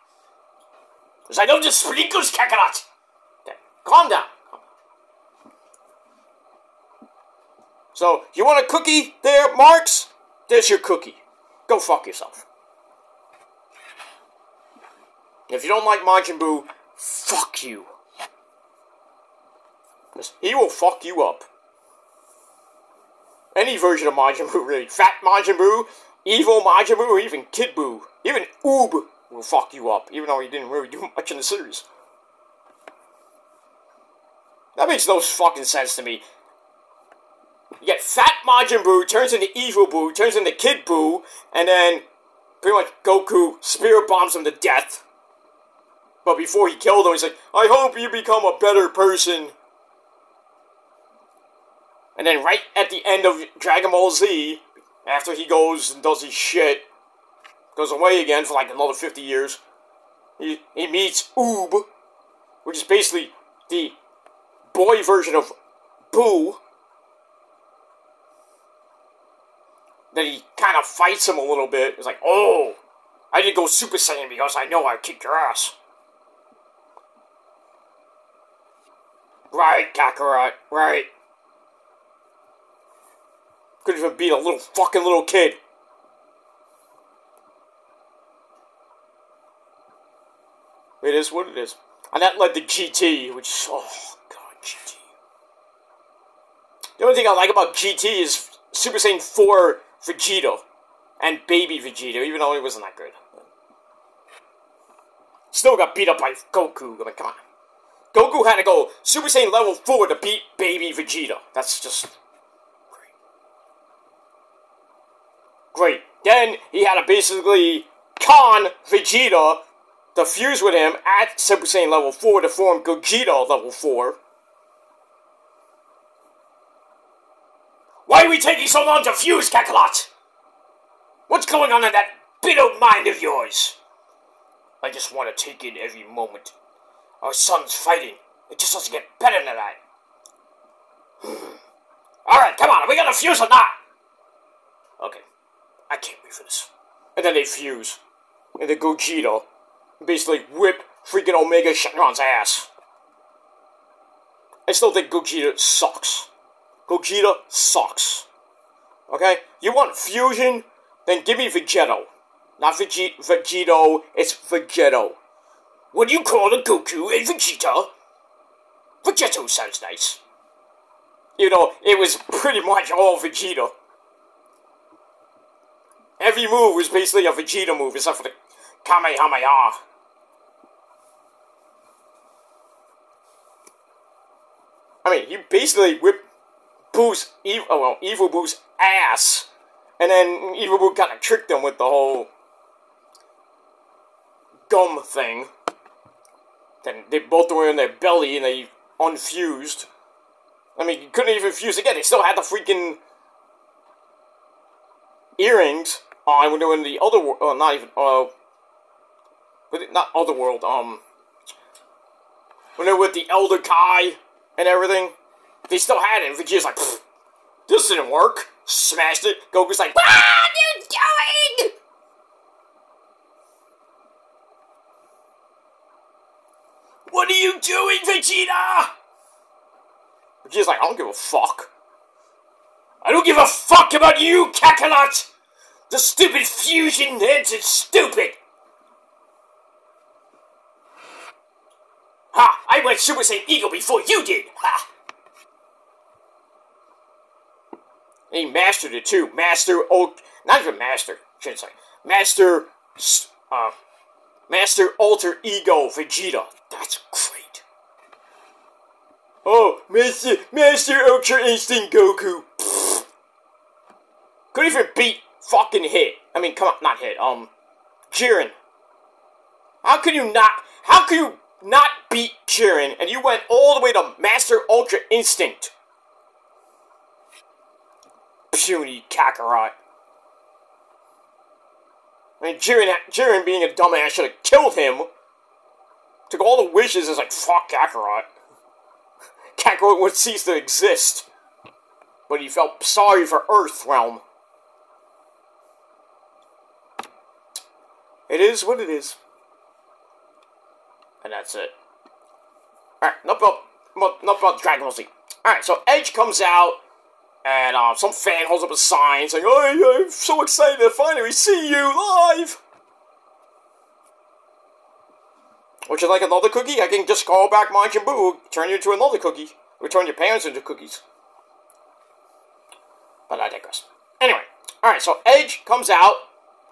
Because I know the sprinkles, Kakarot! Calm down. So, you want a cookie there, Marks? There's your cookie. Go fuck yourself. If you don't like Majin Buu, fuck you. He will fuck you up. Any version of Majin Buu, really. Fat Majin Buu, evil Majin Buu, or even Kid Buu. Even Oob will fuck you up, even though he didn't really do much in the series. That makes no fucking sense to me. You get Fat Majin Buu, turns into Evil Buu, turns into Kid Buu, and then pretty much Goku spirit bombs him to death. But before he killed him, he's like, I hope you become a better person. And then right at the end of Dragon Ball Z, after he goes and does his shit, goes away again for like another 50 years, he, he meets Oob, which is basically the boy version of Boo. Then he kind of fights him a little bit. He's like, oh, I didn't go Super Saiyan because I know I kicked your ass. Right, Kakarot, right. Could even beat a little fucking little kid. It is what it is. And that led to GT, which oh god, GT. The only thing I like about GT is Super Saiyan 4 Vegeta and Baby Vegeta, even though he wasn't that good. Still got beat up by Goku. I mean, come on. Goku had to go Super Saiyan level 4 to beat Baby Vegeta. That's just great. Great. Then he had to basically con Vegeta to fuse with him at Super Saiyan level 4 to form Gogeta level 4. Why are we taking so long to fuse, Kakarot? What's going on in that bit of mind of yours? I just want to take in every moment. Our son's fighting. It just doesn't get better than that. *sighs* Alright, come on, are we gonna fuse or not? Okay. I can't wait for this. And then they fuse. And then Gogeta basically whip freaking Omega Shenron's ass. I still think Gogeta sucks. Gogeta sucks. Okay? You want fusion? Then give me Vegeto. Not Vege Vegeto, it's Vegeto. What do you call a Goku and Vegeta? Vegeto sounds nice. You know, it was pretty much all Vegeta. Every move was basically a Vegeta move, except for the Kamehameha. I mean, he basically whipped Buu's, evil, oh, well, Evil Buu's ass. And then Evil Buu kind of tricked him with the whole gum thing. Then they both were in their belly and they unfused. I mean, you couldn't even fuse again. They still had the freaking earrings on when they in the other world. Uh, not even, uh, not other world, um, when they were with the Elder Kai and everything. They still had it. Vegeta's like, this didn't work. Smashed it. Goku's like, what are you doing? What are you doing, Vegeta? Vegeta's like, I don't give a fuck. I don't give a fuck about you, Kakarot! The stupid fusion heads are stupid! Ha! I went Super Saiyan Eagle before you did! Ha! he mastered it too. Master Ult, not even master, shouldn't say. Master, uh, Master Alter Ego Vegeta. That's great. Oh, Master, Master Ultra Instinct Goku. Pfft. Couldn't even beat fucking hit. I mean, come on, not hit. Um, Jiren. How can you not? How can you not beat Jiren and you went all the way to Master Ultra Instinct? Puny Kakarot. I mean, Jiren, Jiren being a dumbass should have killed him. Took all the wishes was like, fuck Kakarot. Kakarot would cease to exist. But he felt sorry for Earthrealm. It is what it is. And that's it. Alright, enough about, enough about Dragon Ball Z. Alright, so Edge comes out, and uh, some fan holds up a sign saying, oh, I'm so excited to finally see you live! Would you like another cookie? I can just call back Majin Buu, turn you into another cookie. Or turn your parents into cookies. But I digress. Anyway, alright, so Edge comes out,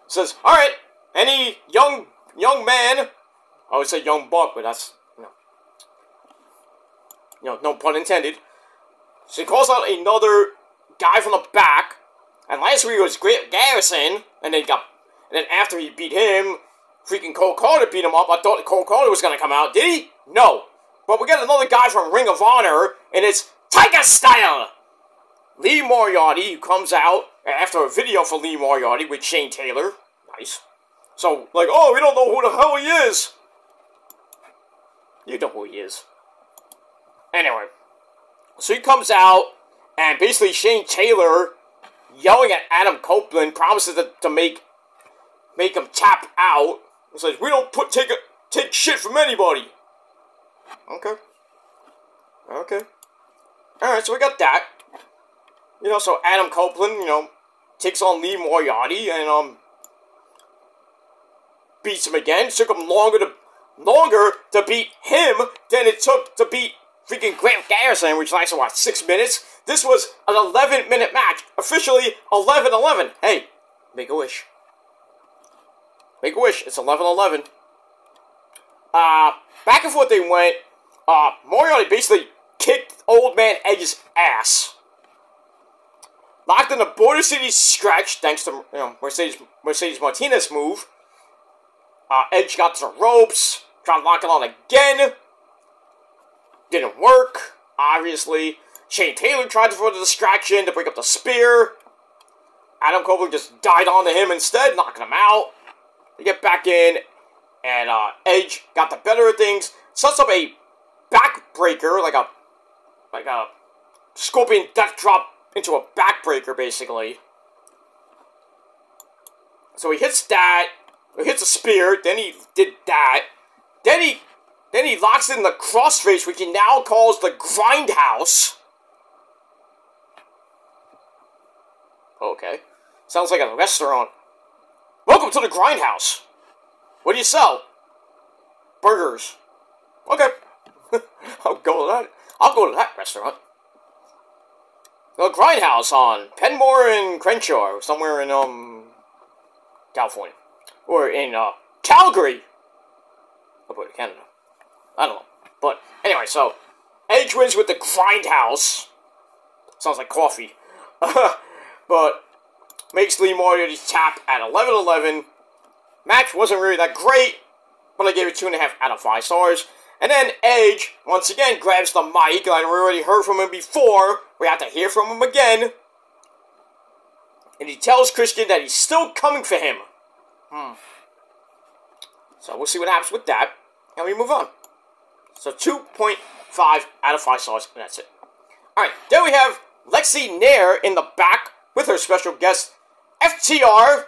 says, alright, any young young man, I would say young buck, but that's, you know, you know, no pun intended. So he calls out another guy from the back, and last week was Griff Garrison, and then got, and then after he beat him, freaking Cole Karter beat him up. I thought Cole Karter was gonna come out. Did he? No. But we got another guy from Ring of Honor, and it's Tiger Style. Lee Moriarty, who comes out after a video for Lee Moriarty with Shane Taylor. Nice. So, like, oh, we don't know who the hell he is. You know who he is. Anyway, so he comes out, and basically Shane Taylor, yelling at Adam Copeland, promises to, to make make him tap out. He says, "We don't put take a, take shit from anybody." Okay. Okay. All right, so we got that. You know, so Adam Copeland, you know, takes on Lee Moriarty and um beats him again. It took him longer to longer to beat him than it took to beat freaking Griff Garrison, which lasted what six minutes. This was an 11 minute match, officially 11 11. Hey, make a wish. Make a wish. It's 11 11. Uh, back and forth they went. Uh, Moriarty basically kicked Old Man Edge's ass. Locked in the Border City stretch, thanks to you know, Mercedes Mercedes Martinez move. Uh, Edge got to the ropes, tried to lock it on again. Didn't work, obviously. Shane Taylor tried to throw the distraction to break up the spear. Adam Copeland just died onto him instead, knocking him out. They get back in, and uh, Edge got the better of things. Sets up a backbreaker, like a like a scorpion death drop into a backbreaker, basically. So he hits that, hits a spear, then he did that. Then he then he locks in the crossface, which he now calls the grindhouse. Okay. Sounds like a restaurant. Welcome to the grindhouse. What do you sell? Burgers. Okay. *laughs* I'll go to that. I'll go to that restaurant. The grindhouse on Penmore and Crenshaw, somewhere in um California. Or in uh Calgary. About Canada. I don't know. But anyway, so Edge wins with the grindhouse. Sounds like coffee. *laughs* but makes Lee Moriarty tap at 11-11. Match wasn't really that great, but I gave it two and a half out of five stars. And then Edge, once again, grabs the mic. I already heard from him before. We have to hear from him again. And he tells Christian that he's still coming for him. Hmm. So we'll see what happens with that. And we move on. So 2.5 out of 5 stars, and that's it. Alright, then we have Lexi Nair in the back with her special guest, FTR,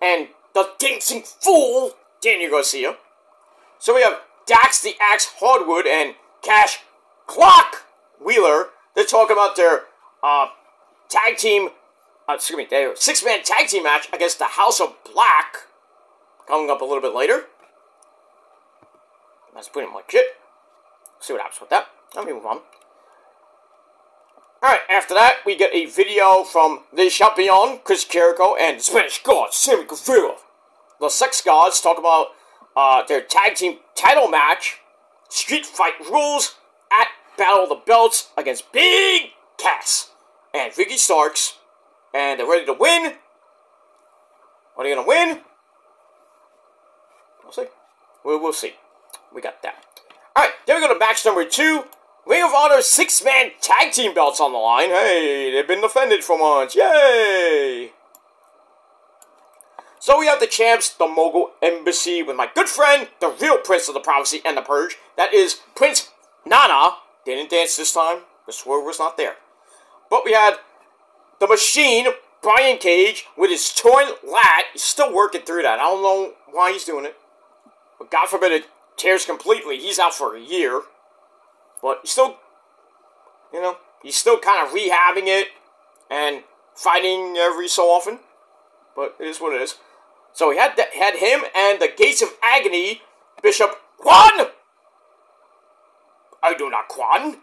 and the Dancing Fool, Daniel Garcia. So we have Dax the Axe Harwood and Cash Clock Wheeler. They're talking about their uh, tag team, uh, excuse me, six-man tag team match against the House of Black, coming up a little bit later. That's pretty much it. See what happens with that. Let me move on. Alright, after that, we get a video from the Champion, Chris Jericho, and Spanish God, Sammy Guevara. The Sex Gods talk about uh, their tag team title match, Street Fight Rules, at Battle of the Belts against Big Cass and Ricky Starks. And they're ready to win. Are they going to win? We'll see. We'll, see. We got that. Alright, then we go to match number two. Ring of Honor six-man tag team belts on the line. Hey, they've been defended for once. Yay! So we have the champs, the Mogul Embassy, with my good friend, the real Prince of the Prophecy and the Purge. That is Prince Nana. Didn't dance this time. The swerve was not there. But we had the Machine, Brian Cage, with his torn lat. He's still working through that. I don't know why he's doing it. But God forbid it tears completely. He's out for a year. But he's still, you know, he's still kind of rehabbing it and fighting every so often. But it is what it is. So he had had him and the Gates of Agony, Bishop Kaun. I do not Quan.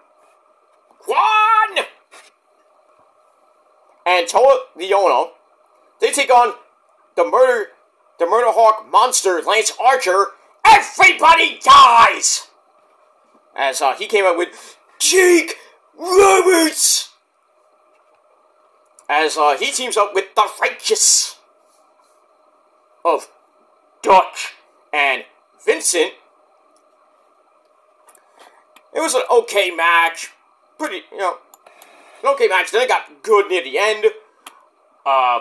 Quan. And Toa Liona. They take on the murder, the murder hawk monster Lance Archer. Everybody dies as uh, he came out with Jake Roberts as uh, he teams up with the Righteous of Dutch and Vincent. It was an okay match, pretty you know, okay match. Then it got good near the end. Uh,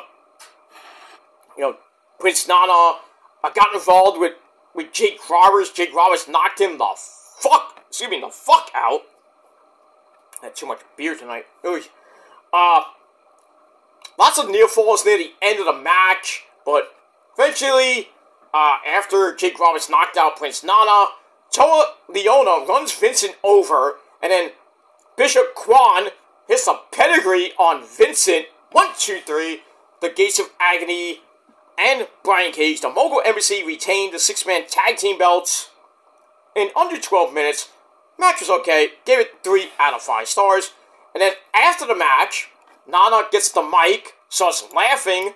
you know, Prince Nana uh, got involved with with Jake Roberts. Jake Roberts knocked him the fuck excuse me, the fuck out. I had too much beer tonight. Ooh. Uh, lots of near falls near the end of the match, but eventually, uh, after Jake Roberts knocked out Prince Nana, Toa Liona runs Vincent over, and then Bishop Kaun hits some pedigree on Vincent. One, two, three. The Gates of Agony and Brian Cage, the Mogul Embassy, retained the six-man tag team belts in under 12 minutes Match was okay. Gave it 3 out of 5 stars. And then after the match, Nana gets the mic, starts laughing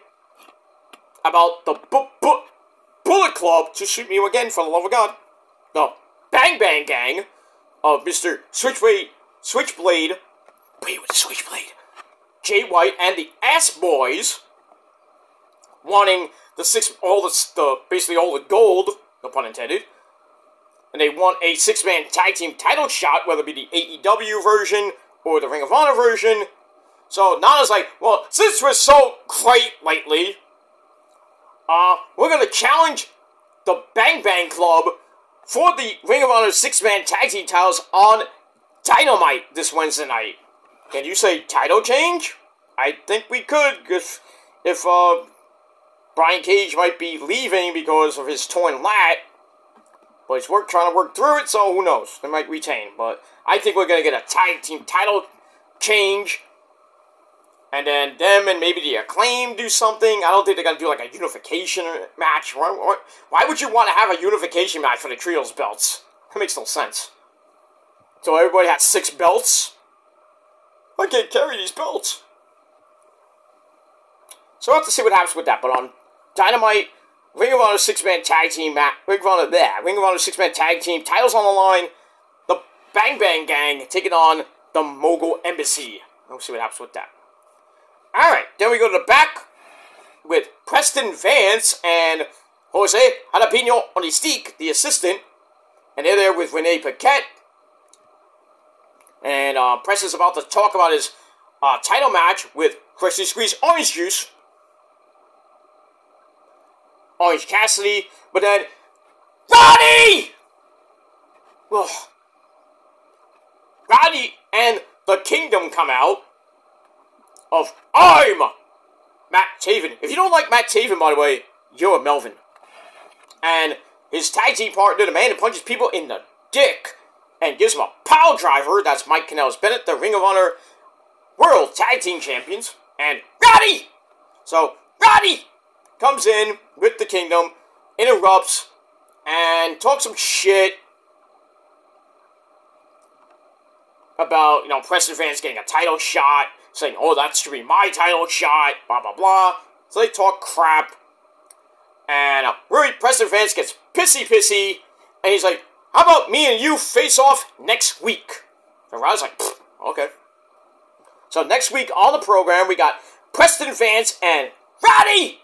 about the bu bu Bullet Club to shoot me again for the love of God. The Bang Bang Gang of Mr. Switchblade, Switchblade, wait, with Switchblade, Jay White and the Ass Boys wanting the six, all the, the basically all the gold, no pun intended, and they want a six man tag team title shot, whether it be the AEW version or the Ring of Honor version. So Nana's like, well, since we're so great lately, uh, we're gonna challenge the Bang Bang Club for the Ring of Honor six man tag team titles on Dynamite this Wednesday night. Can you say title change? I think we could, if if uh, Brian Cage might be leaving because of his torn lat. But he's work, trying to work through it, so who knows? They might retain. But I think we're going to get a tag team title change. And then them and maybe the Acclaim do something. I don't think they're going to do like a unification match. Why, why would you want to have a unification match for the Trios belts? That makes no sense. So everybody has six belts? I can't carry these belts. So we'll have to see what happens with that. But on Dynamite, Ring of Honor six man tag team match. Ring of Honor there. Ring of Honor six man tag team. Titles on the line. The Bang Bang Gang taking on the Mogul Embassy. We'll see what happens with that. Alright, then we go to the back with Preston Vance and Jose Jalapeno Onistique, the assistant. And they're there with Renee Paquette. And uh, Preston's about to talk about his uh, title match with Freshly Squeeze Orange Juice Orange Cassidy, but then Roddy! Ugh. Roddy and the Kingdom come out of I'm Matt Taven. If you don't like Matt Taven, by the way, you're a Melvin. And his tag team partner, the man who punches people in the dick and gives him a pile driver, that's Mike Kanellis Bennett, the Ring of Honor World Tag Team Champions. and Roddy! So, Roddy comes in with the kingdom, interrupts, and talks some shit about, you know, Preston Vance getting a title shot, saying, oh, that should be my title shot, blah, blah, blah. So they talk crap. And uh, Rory Preston Vance gets pissy pissy, and he's like, how about me and you face off next week? So Roddy's like, okay. So next week on the program, we got Preston Vance and Roddy!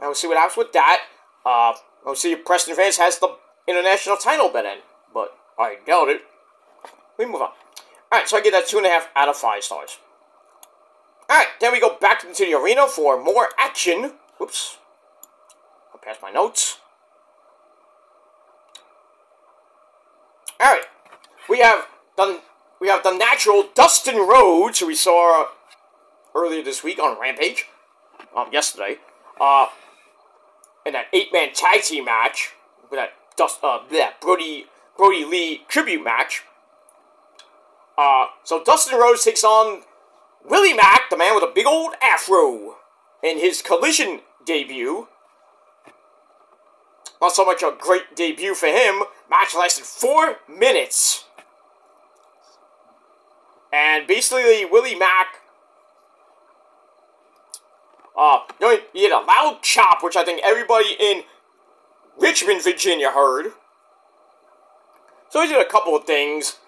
Now we'll see what happens with that. Uh, we'll see if Preston Vance has the international title by then. But I doubt it. We move on. Alright, so I get that 2.5 out of 5 stars. Alright, then we go back into the arena for more action. Whoops. I'll pass my notes. Alright. We have the we have the natural Dustin Rhodes, who we saw earlier this week on Rampage. Um, yesterday. Uh in that eight man tag team match with that Dust uh that Brody Brody Lee tribute match. Uh, so Dustin Rhodes takes on Willie Mack, the man with a big old afro, in his Collision debut. Not so much a great debut for him. Match lasted four minutes. And basically, Willie Mack. Uh, you know, he had a loud chop, which I think everybody in Richmond, Virginia heard. So he did a couple of things.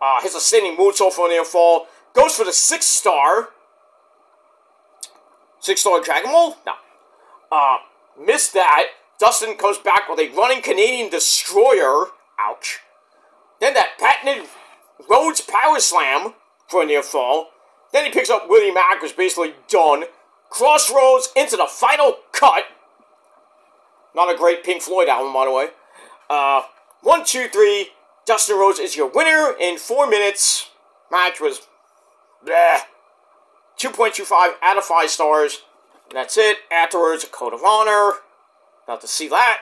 Uh, hits a ascending moonsault from near fall. Goes for the six star. Six star Dragon Ball? No. Uh, missed that. Dustin comes back with a running Canadian destroyer. Ouch. Then that patented Rhodes Power Slam for a near fall. Then he picks up Willie Mack, who's basically done. Crossroads into the final cut. Not a great Pink Floyd album, by the way. Uh, one, two, three. Dustin Rhodes is your winner in four minutes. Match was bleh. 2.25 out of 5 stars. That's it. Afterwards, a code of honor. Got to see that.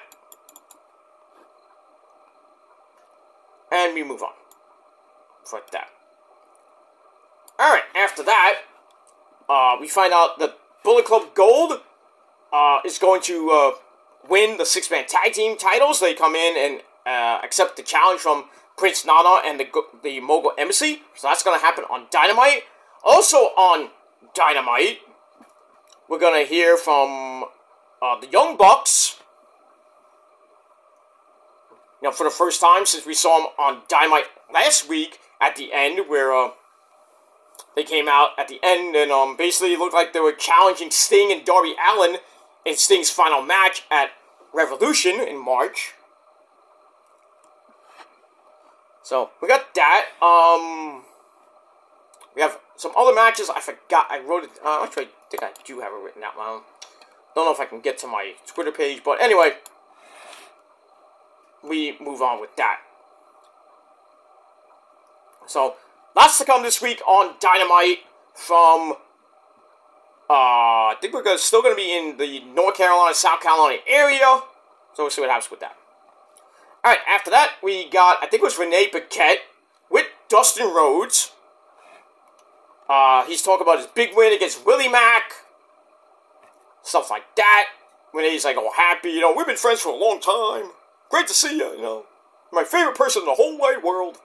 And we move on. For that. Alright, after that, uh, we find out that Bullet Club Gold uh, is going to uh, win the six man tag team titles. They come in and uh, accept the challenge from Prince Nana and the, the Mogul Embassy. So that's going to happen on Dynamite. Also on Dynamite, we're going to hear from uh, the Young Bucks. Now, for the first time since we saw them on Dynamite last week at the end, where uh, they came out at the end and um, basically looked like they were challenging Sting and Darby Allin in Sting's final match at Revolution in March. So we got that. Um, we have some other matches. I forgot. I wrote it. Uh, actually, I think I do have it written out. Um, don't know if I can get to my Twitter page, but anyway, we move on with that. So lots to come this week on Dynamite from. Uh, I think we're still going to be in the North Carolina, South Carolina area. So we'll see what happens with that. Alright, after that, we got, I think it was Renee Paquette with Dustin Rhodes. Uh, he's talking about his big win against Willie Mack. Stuff like that. Renee's like all happy, you know, we've been friends for a long time. Great to see you, you know. My favorite person in the whole wide world.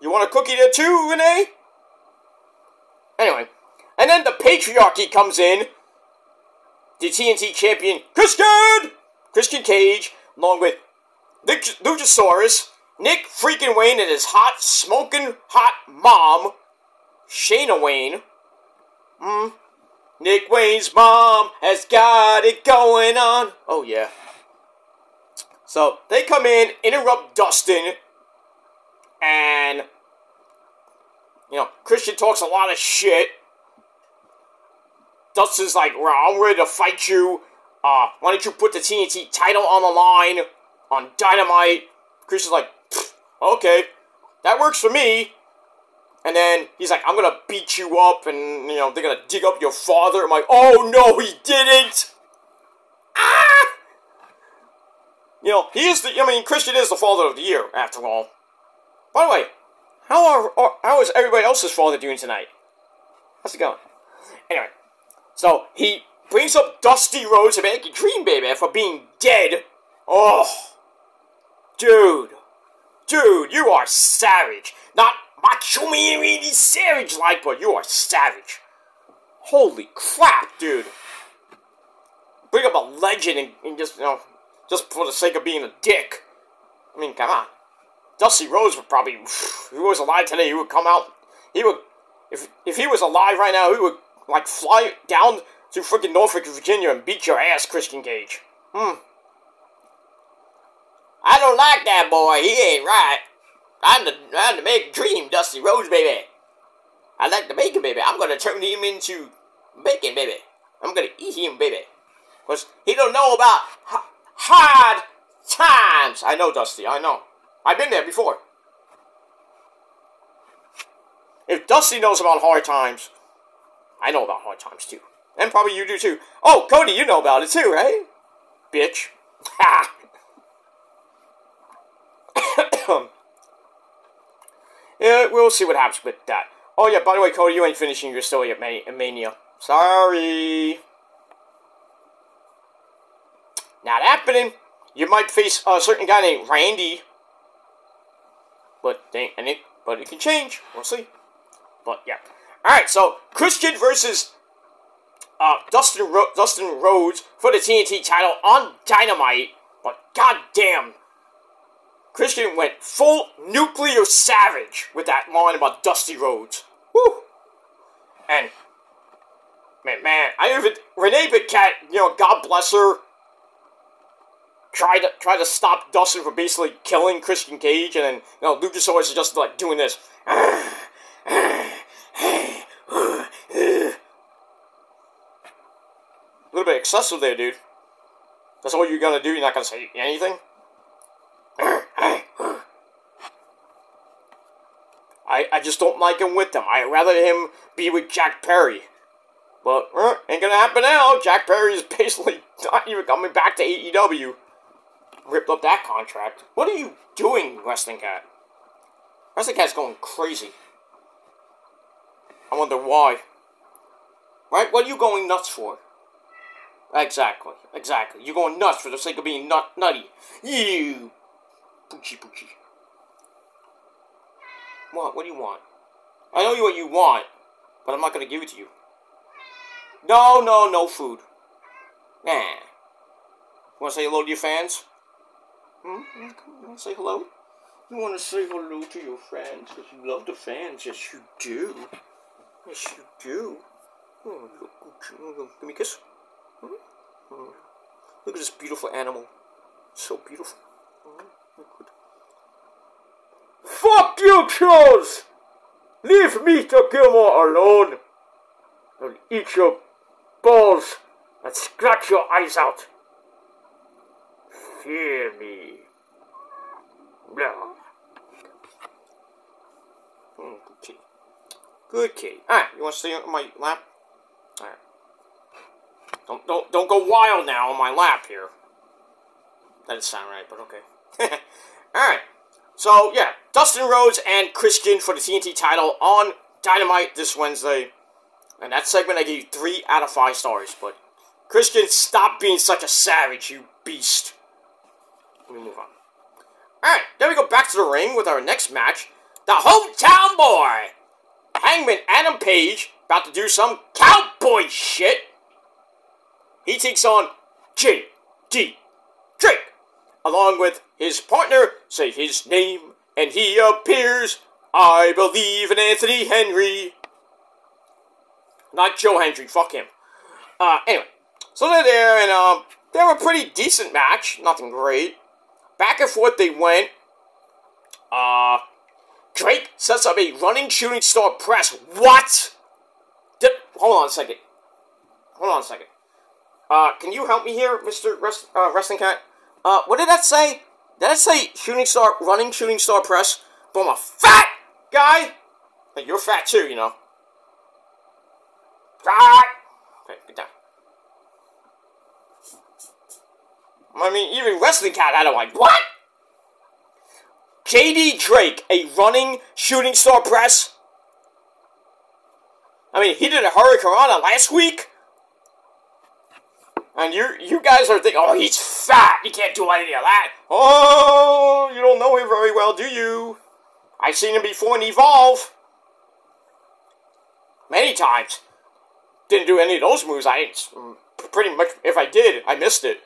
You want a cookie there too, Renee? Anyway. And then the patriarchy comes in. The TNT champion, Christian! Christian Cage, along with Nick Luchasaurus, Nick freaking Wayne and his hot, smoking hot mom, Shayna Wayne. Hmm. Nick Wayne's mom has got it going on. Oh, yeah. So they come in, interrupt Dustin, and, you know, Christian talks a lot of shit. Dustin's like, well, I'm ready to fight you. Uh, why don't you put the TNT title on the line? on Dynamite. Christian's like, okay, that works for me. And then he's like, I'm gonna beat you up, and you know they're gonna dig up your father. I'm like, oh no, he didn't. Ah! You know, he is the. I mean, Christian is the father of the year, after all. By the way, how are, are how is everybody else's father doing tonight? How's it going? Anyway, so he brings up Dusty Rhodes and American Dream Baby for being dead. Oh, dude, dude, you are savage. Not macho man, really savage like, but you are savage. Holy crap, dude. Bring up a legend and, and just, you know, just for the sake of being a dick. I mean, come on. Dusty Rhodes would probably, if he was alive today, he would come out, he would, if, if he was alive right now, he would, like, fly down to freaking Norfolk, Virginia and beat your ass, Christian Cage. Hmm. I don't like that boy, he ain't right. I'm the, I'm the make dream, Dusty Rhodes, baby. I like the bacon, baby. I'm gonna turn him into bacon, baby. I'm gonna eat him, baby. Because he don't know about hard times. I know, Dusty, I know. I've been there before. If Dusty knows about hard times, I know about hard times too. And probably you do too. Oh, Cody, you know about it too, right? Bitch. *laughs* *coughs* *coughs* *coughs* Ha! Yeah, we'll see what happens with that. Oh yeah, by the way, Cody, you ain't finishing your story at Mania. Sorry. Not happening. You might face a certain guy named Randy. But they, and it, but it can change. We'll see. But yeah. All right. So Christian versus uh, Dustin Ro Dustin Rhodes for the TNT title on Dynamite. But goddamn, Christian went full nuclear savage with that line about Dusty Rhodes. Woo! And man, man, I even Renee Paquette, you know, God bless her, tried to try to stop Dustin from basically killing Christian Cage, and then you know Luchasaurus is just like doing this. A little bit excessive there, dude. That's all you're gonna do. You're not gonna say anything. I, just don't like him with them. I'd rather him be with Jack Perry. But uh, ain't gonna happen now. Jack Perry is *laughs* basically not even coming back to AEW. Ripped up that contract. What are you doing, Wrestling Cat? Wrestling Cat's going crazy. I wonder why. Right? What are you going nuts for? Exactly. Exactly. You're going nuts for the sake of being nut nutty. You Poochie Poochie. What? What do you want? I know you what you want, but I'm not gonna give it to you. No, no, no food. Nah. Wanna say hello to your fans? Hmm? You wanna say hello? You wanna say hello to your fans? Because you love the fans. Yes, you do. Yes, you do. Oh, give me a kiss. Hmm? Hmm. Look at this beautiful animal. So beautiful. Fuck you, Charles! Leave Mr. Gilmore alone! I'll eat your balls and scratch your eyes out. Fear me. Blah. Mm, good kitty. Good kitty. Alright, you want to stay on my lap? Alright. Don't, don't, don't go wild now on my lap here. That didn't sound right, but okay. *laughs* Alright. So, yeah, Dustin Rhodes and Christian for the TNT title on Dynamite this Wednesday. And that segment I gave you 3 out of 5 stars. But, Christian, stop being such a savage, you beast. Let me move on. Alright, then we go back to the ring with our next match. The Hometown Boy! Hangman Adam Page about to do some cowboy shit. He takes on J.D. Along with his partner, say his name, and he appears. I believe in Anthony Henry. Not Joe Hendry, fuck him. Uh, anyway, so they're there, and um, they were a pretty decent match, nothing great. Back and forth they went. Uh, Drake sets up a running shooting star press. What? Hold on a second. Hold on a second. Uh, can you help me here, Mr. Rest, uh, Wrestling Cat? Uh, what did that say? Did that say shooting star, running shooting star press from a fat guy? Hey, you're fat too, you know. Fat! Okay, get down. I mean, even Wrestling Cat I don't like, what? JD Drake, a running shooting star press? I mean, he did a Hurricanrana last week. And you you guys are thinking, oh, he's fat. He can't do any of that. Oh, you don't know him very well, do you? I've seen him before in Evolve. Many times. Didn't do any of those moves. I pretty much, if I did, I missed it.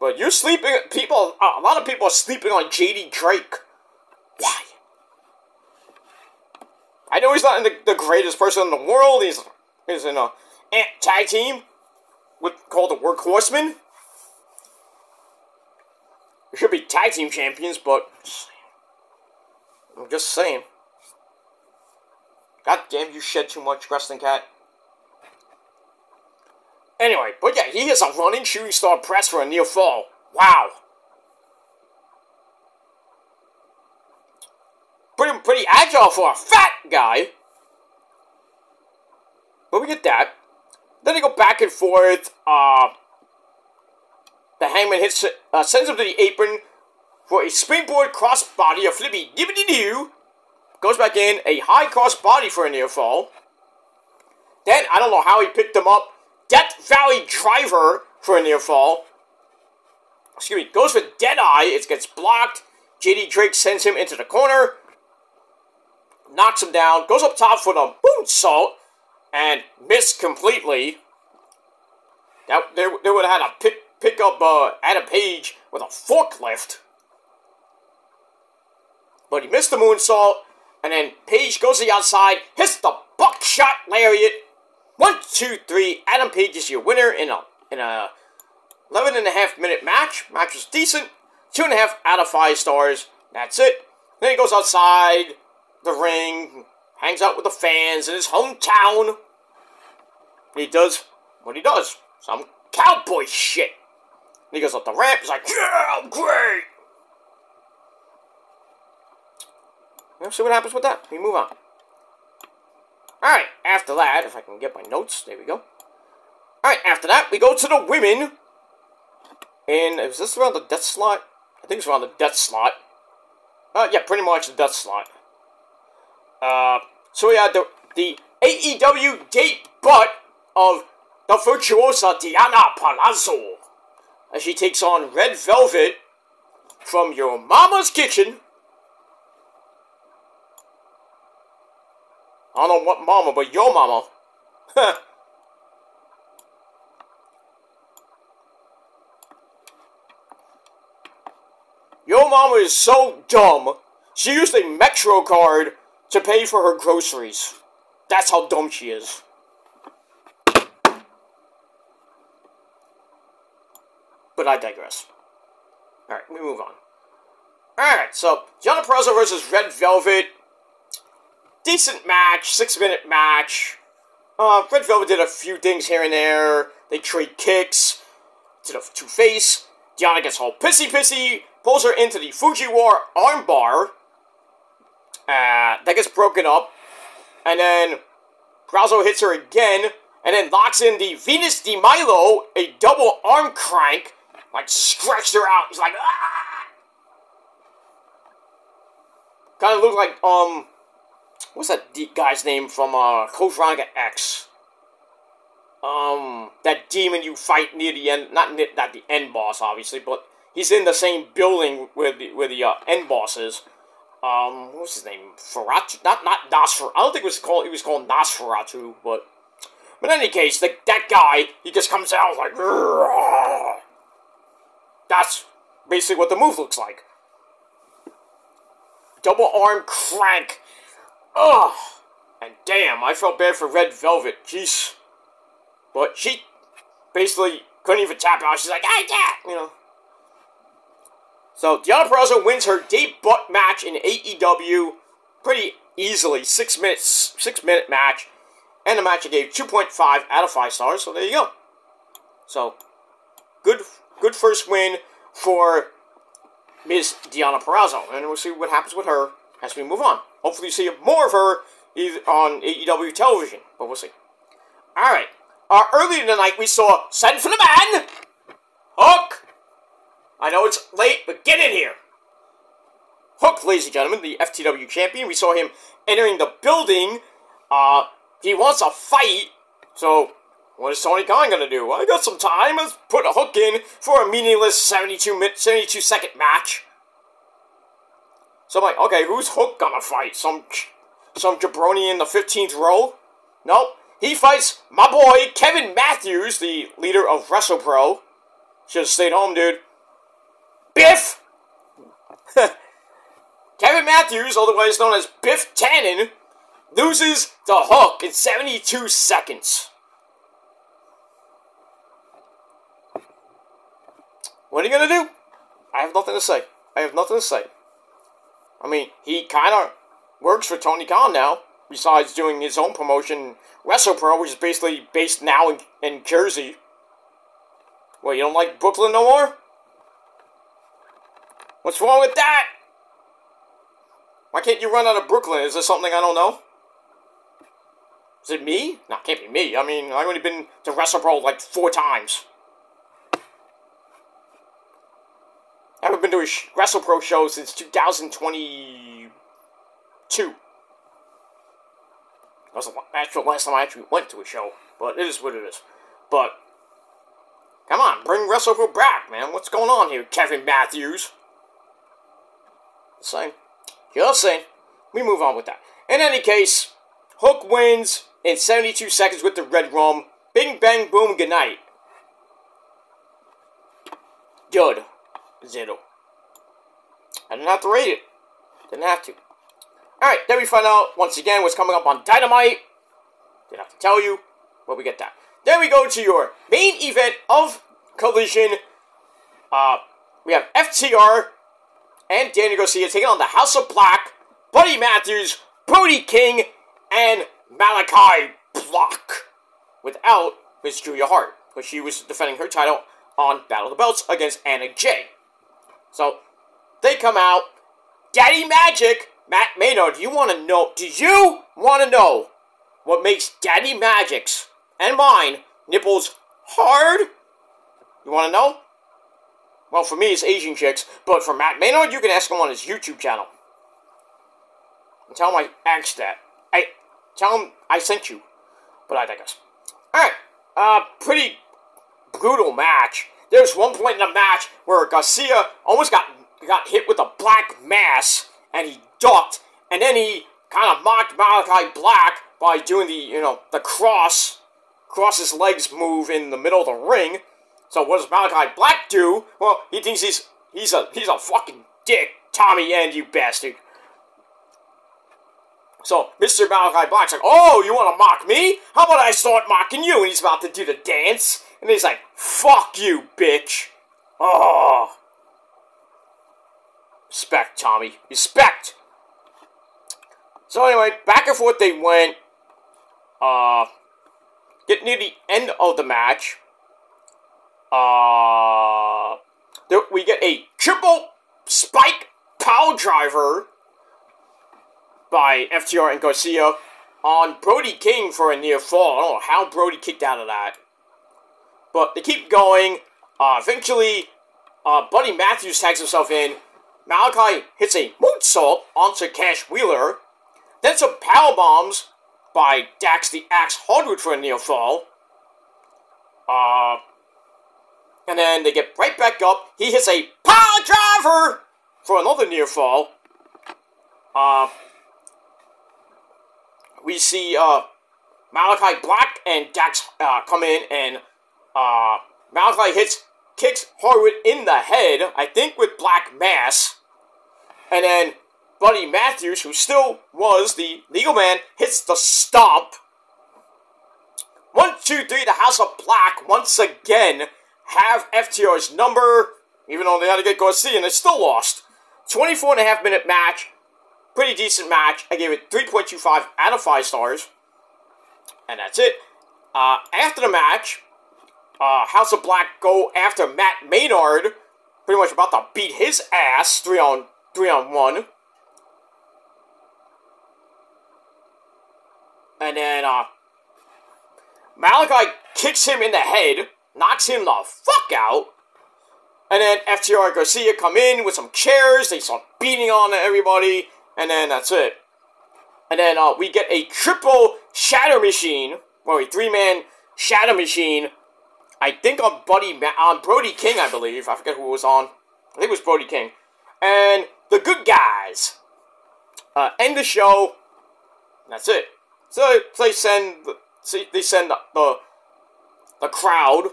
But you're sleeping, people, a lot of people are sleeping on JD Drake. Why? I know he's not the, the greatest person in the world. He's, he's in a tag team with called the Workhorsemen. Should be tag team champions, but I'm just saying. God damn, you shed too much, Wrestling Cat. Anyway, but yeah, he is a running shooting star press for a near fall. Wow. Pretty, pretty agile for a fat guy. But we get that. Then they go back and forth. Uh, the hangman hits, uh, sends him to the apron for a springboard crossbody, a flippy dibbity doo. Goes back in, a high crossbody for a near fall. Then, I don't know how he picked him up. Death Valley Driver for a near fall. Excuse me, goes for Deadeye. It gets blocked. JD Drake sends him into the corner. Knocks him down. Goes up top for the moonsault. And missed completely. That, they, they would have had to pick, pick up uh, Adam Page with a forklift. But he missed the moonsault. And then Page goes to the outside. Hits the buckshot lariat. One, two, three. Adam Page is your winner in a in a 11 and a half minute match. Match was decent. Two and a half out of five stars. That's it. Then he goes outside the ring, hangs out with the fans in his hometown. He does what he does. Some cowboy shit. He goes up the ramp. He's like, yeah, I'm great. Let's see what happens with that. We move on. Alright, after that, if I can get my notes, there we go. Alright, after that, we go to the women. And is this around the death slot? I think it's around the death slot. Uh, yeah, pretty much the death slot. Uh, so we had the, the AEW date butt of the virtuosa Deonna Purrazzo. As she takes on Red Velvet from your mama's kitchen. I don't know what mama, but your mama. *laughs* your mama is so dumb. She used a Metro card to pay for her groceries. That's how dumb she is. But I digress. Alright, we move on. Alright, so Deonna Purrazzo versus Red Velvet decent match, six minute match. Uh, Red Velvet did a few things here and there. They trade kicks to the two face. Deonna gets all pissy pissy, pulls her into the Fujiwara armbar. Uh, that gets broken up. And then Purrazzo hits her again, and then locks in the Venus de Milo, a double arm crank, like stretched her out. He's like, ah! Kind of looked like, um, what's that guy's name from uh, Code X? Um, that demon you fight near the end, not near, not the end boss, obviously, but he's in the same building where the where the uh, end boss is. Um, what's his name? Ferratu? Not not Nosferatu. I don't think it was called. He was called Nosferatu, but but in any case, the, that guy he just comes out like. Rrr. That's basically what the move looks like. Double arm crank Ugh! And damn, I felt bad for Red Velvet. Jeez. But she basically couldn't even tap out. She's like, ah, I can't, you know. So, Deonna Purrazzo wins her debut match in AEW pretty easily. Six minutes, six minute match. And the match I gave 2.5 out of 5 stars, so there you go. So, good good first win for Ms. Deonna Purrazzo. And we'll see what happens with her as we move on. Hopefully, you see more of her on AEW television, but we'll see. All right. Uh, earlier tonight, we saw Send for the Man, Hook. I know it's late, but get in here. Hook, ladies and gentlemen, the FTW champion. We saw him entering the building uh, he wants a fight. So, what is Tony Khan gonna do? I got some time. Let's put a hook in for a meaningless 72 minute, 72 second match. So I'm like, okay, who's Hook gonna fight? Some, some jabroni in the 15th row? Nope. He fights my boy Kevin Matthews, the leader of WrestlePro. Should have stayed home, dude. Biff! *laughs* Kevin Matthews, otherwise known as Biff Tannen, loses the hook in 72 seconds. What are you gonna do? I have nothing to say. I have nothing to say. I mean, he kind of works for Tony Khan now, besides doing his own promotion, WrestlePro, which is basically based now in, in Jersey. Well, you don't like Brooklyn no more? What's wrong with that? Why can't you run out of Brooklyn? Is there something I don't know? Is it me? No, it can't be me. I mean, I've only been to WrestlePro like four times. I haven't been to a WrestlePro show since 2022. That was the actual last time I actually went to a show, but it is what it is. But, come on, bring WrestlePro back, man. What's going on here, Kevin Matthews? Same. Just saying. We move on with that. In any case, Hook wins in 72 seconds with the red rum. Bing, bang, boom, good night. Good. Zero. I didn't have to rate it. Didn't have to. Alright, then we find out once again what's coming up on Dynamite. Didn't have to tell you, but we get that. Then we go to your main event of Collision. Uh, we have FTR and Danny Garcia taking on the House of Black, Buddy Matthews, Brody King, and Malakai Black. Without Miss Julia Hart, because she was defending her title on Battle of the Belts against Anna Jay. So they come out. Daddy Magic, Matt Menard, you want to know? Do you want to know what makes Daddy Magic's and mine nipples hard? You want to know? Well, for me, it's Asian chicks, but for Matt Menard, you can ask him on his YouTube channel. And tell him I asked that. I tell him I sent you. But I digress. Alright, uh, pretty brutal match. There's one point in the match where Garcia almost got got hit with a black mass, and he ducked, and then he kind of mocked Malakai Black by doing the, you know, the cross, cross his legs move in the middle of the ring. So what does Malakai Black do? Well, he thinks he's he's a he's a fucking dick, Tommy and you bastard. So Mr. Malakai Black's like, oh, you want to mock me? How about I start mocking you? And he's about to do the dance, and he's like, fuck you, bitch. Oh. Respect, Tommy. Respect. So anyway, back and forth they went. Uh, get near the end of the match. Uh, there, we get a triple spike power driver by FTR and Garcia on Brody King for a near fall. I don't know how Brody kicked out of that. But they keep going. Uh, eventually, uh, Buddy Matthews tags himself in. Malakai hits a moonsault onto Cash Wheeler. Then some power bombs by Dax the Axe Harwood for a near fall. Uh, and then they get right back up. He hits a power driver for another near fall. Uh, we see uh, Malakai Black and Dax uh, come in, and uh, Malakai hits kicks Harwood in the head, I think with Black Mass. And then Buddy Matthews, who still was the legal man, hits the stomp. One, two, three, the House of Black once again have FTR's number, even though they had to get Garcia and they still lost. 24 and a half minute match. Pretty decent match. I gave it 3.25 out of 5 stars. And that's it. Uh, after the match, uh, House of Black go after Matt Menard, pretty much about to beat his ass three on three on one. And then uh, Malakai kicks him in the head, knocks him the fuck out. And then FTR and Garcia come in with some chairs. They start beating on everybody, and then that's it. And then uh, we get a triple shatter machine, or a three-man shatter machine. I think on Buddy Ma- on Brody King, I believe. I forget who was on. I think it was Brody King. And the good guys uh, end the show. That's it. So they send the, they send the, the the crowd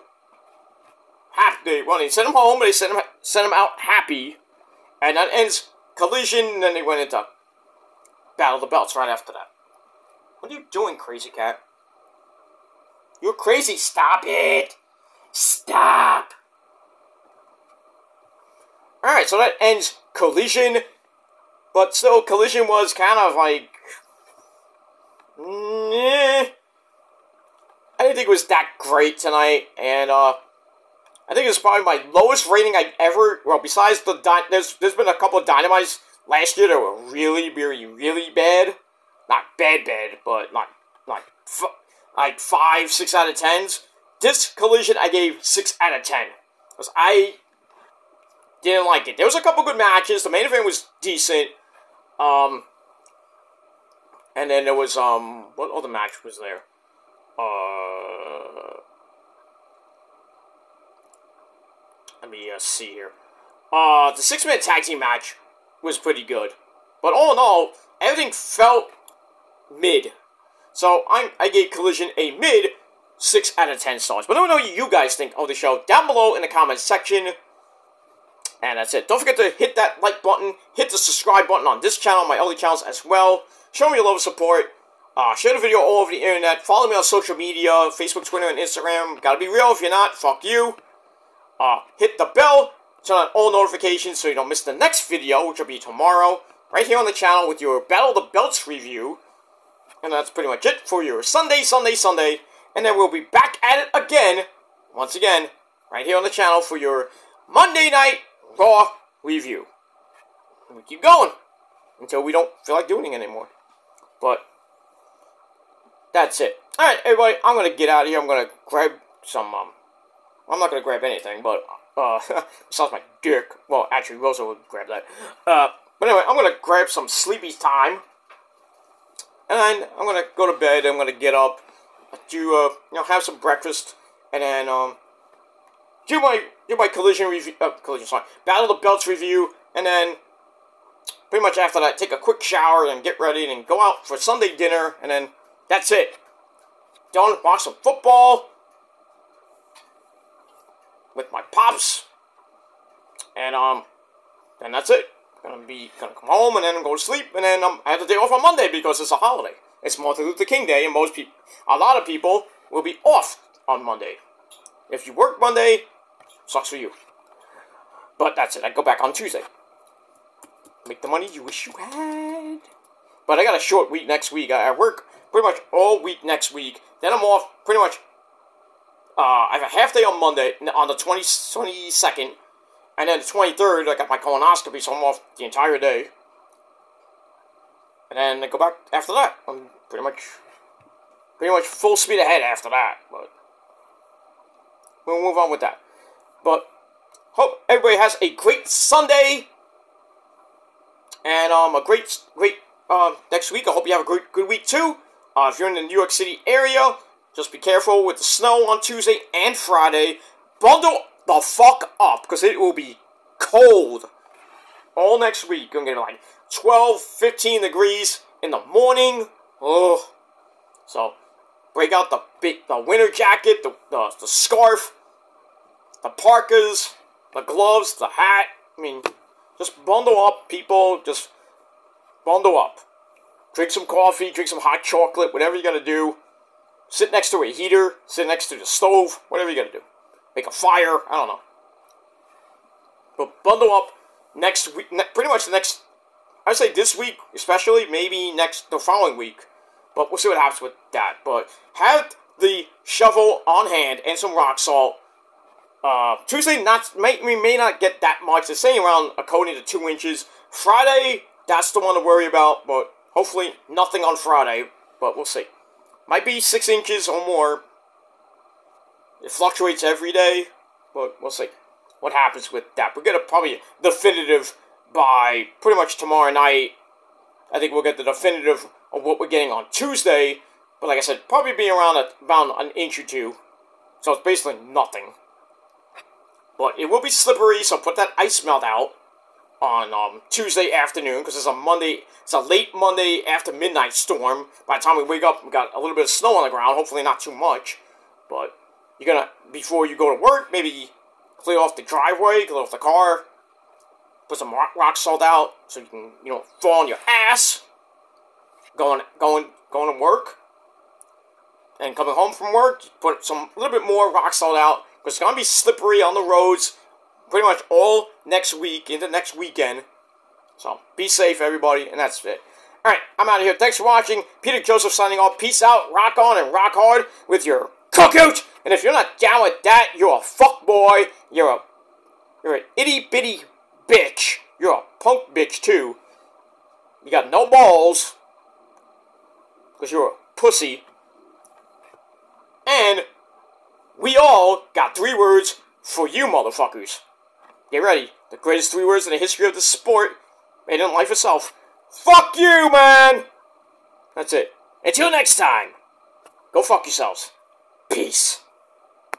happy. Well, they send them home, they send them send them out happy, and that ends collision. And then they went into battle of the belts right after that. What are you doing, crazy cat? You're crazy. Stop it. Stop. All right, so that ends collision, but still, collision was kind of like. Nah, I didn't think it was that great tonight, and uh, I think it was probably my lowest rating I've ever. Well, besides the there's there's been a couple of dynamites last year that were really, really, really bad. Not bad, bad, but like like like five, six out of tens. This collision I gave six out of ten because I didn't like it. There was a couple good matches. The main event was decent. Um, and then there was um, what other match was there? Uh, let me uh, see here. Uh, the six minute tag team match was pretty good, but all in all, everything felt mid. So I I gave Collision a mid six out of ten stars. But let me know what you guys think of the show down below in the comments section. And that's it. Don't forget to hit that like button, hit the subscribe button on this channel, my other channels as well. Show me your love and support. Uh, share the video all over the internet. Follow me on social media, Facebook, Twitter, and Instagram. Gotta be real. If you're not, fuck you. Uh, hit the bell, turn on all notifications so you don't miss the next video, which will be tomorrow, right here on the channel with your Battle of the Belts review. And that's pretty much it for your Sunday, Sunday, Sunday. And then we'll be back at it again, once again, right here on the channel for your Monday night Raw review. And we keep going until we don't feel like doing it anymore. But that's it. Alright, everybody, I'm gonna get out of here. I'm gonna grab some, um, I'm not gonna grab anything, but, uh, *laughs* besides my dick. Well, actually, Rosa would grab that. Uh, but anyway, I'm gonna grab some sleepy time. And I'm gonna go to bed. I'm gonna get up, do, uh, you know, have some breakfast, and then, um, do my, do my collision review, uh, collision, sorry, Battle the Belts review, and then, pretty much after that, take a quick shower, and get ready, and go out for Sunday dinner, and then that's it. Done, watch some football with my pops, and um, and that's it. Gonna be gonna come home and then go to sleep, and then um, I have the day off on Monday because it's a holiday. It's Martin Luther King Day, and most people, a lot of people, will be off on Monday. If you work Monday, sucks for you. But that's it. I go back on Tuesday. Make the money you wish you had. But I got a short week next week. I work pretty much all week next week. Then I'm off pretty much. Uh, I have a half day on Monday, on the 20, 22nd. And then the 23rd, I got my colonoscopy, so I'm off the entire day. And then I go back after that. I'm pretty much, pretty much full speed ahead after that. But we'll move on with that. But hope everybody has a great Sunday. And um, a great, great uh, next week. I hope you have a great, good week too. Uh, if you're in the New York City area, just be careful with the snow on Tuesday and Friday. Bundle the fuck up because it will be cold all next week. Gonna get like 12, 15 degrees in the morning. Oh, so break out the big, the winter jacket, the, the the scarf, the parkas, the gloves, the hat. I mean, just bundle up, people. Just bundle up. Drink some coffee, drink some hot chocolate, whatever you gotta do. Sit next to a heater, sit next to the stove, whatever you gotta do. Make a fire, I don't know. But bundle up next week, pretty much the next, I'd say this week, especially, maybe next, the following week. But we'll see what happens with that. But have the shovel on hand and some rock salt. Uh, Tuesday, not may, we may not get that much. It's saying around according to two inches. Friday, that's the one to worry about, but hopefully nothing on Friday. But we'll see. Might be six inches or more. It fluctuates every day, but we'll see what happens with that. We're gonna probably definitive by pretty much tomorrow night. I think we'll get the definitive of what we're getting on Tuesday. But like I said, probably be around a, around an inch or two. So it's basically nothing. But it will be slippery, so put that ice melt out on um, Tuesday afternoon because it's a Monday. It's a late Monday after midnight storm. By the time we wake up, we got a little bit of snow on the ground. Hopefully, not too much. But you're gonna before you go to work, maybe clear off the driveway, clear off the car, put some rock, rock salt out so you can you know fall on your ass. Going going going to work and coming home from work, put some a little bit more rock salt out because it's gonna be slippery on the roads pretty much all next week into next weekend. So be safe, everybody, and that's it. All right, I'm out of here. Thanks for watching. Peter Joseph signing off. Peace out. Rock on and rock hard with your cookout. And if you're not down with that, you're a fuck boy. You're a you're an itty bitty bitch. You're a punk bitch too. You got no balls because you're a pussy. And we all got three words for you motherfuckers. Get ready. The greatest three words in the history of the sport, made in life itself. Fuck you, man! That's it. Until next time, go fuck yourselves. Peace.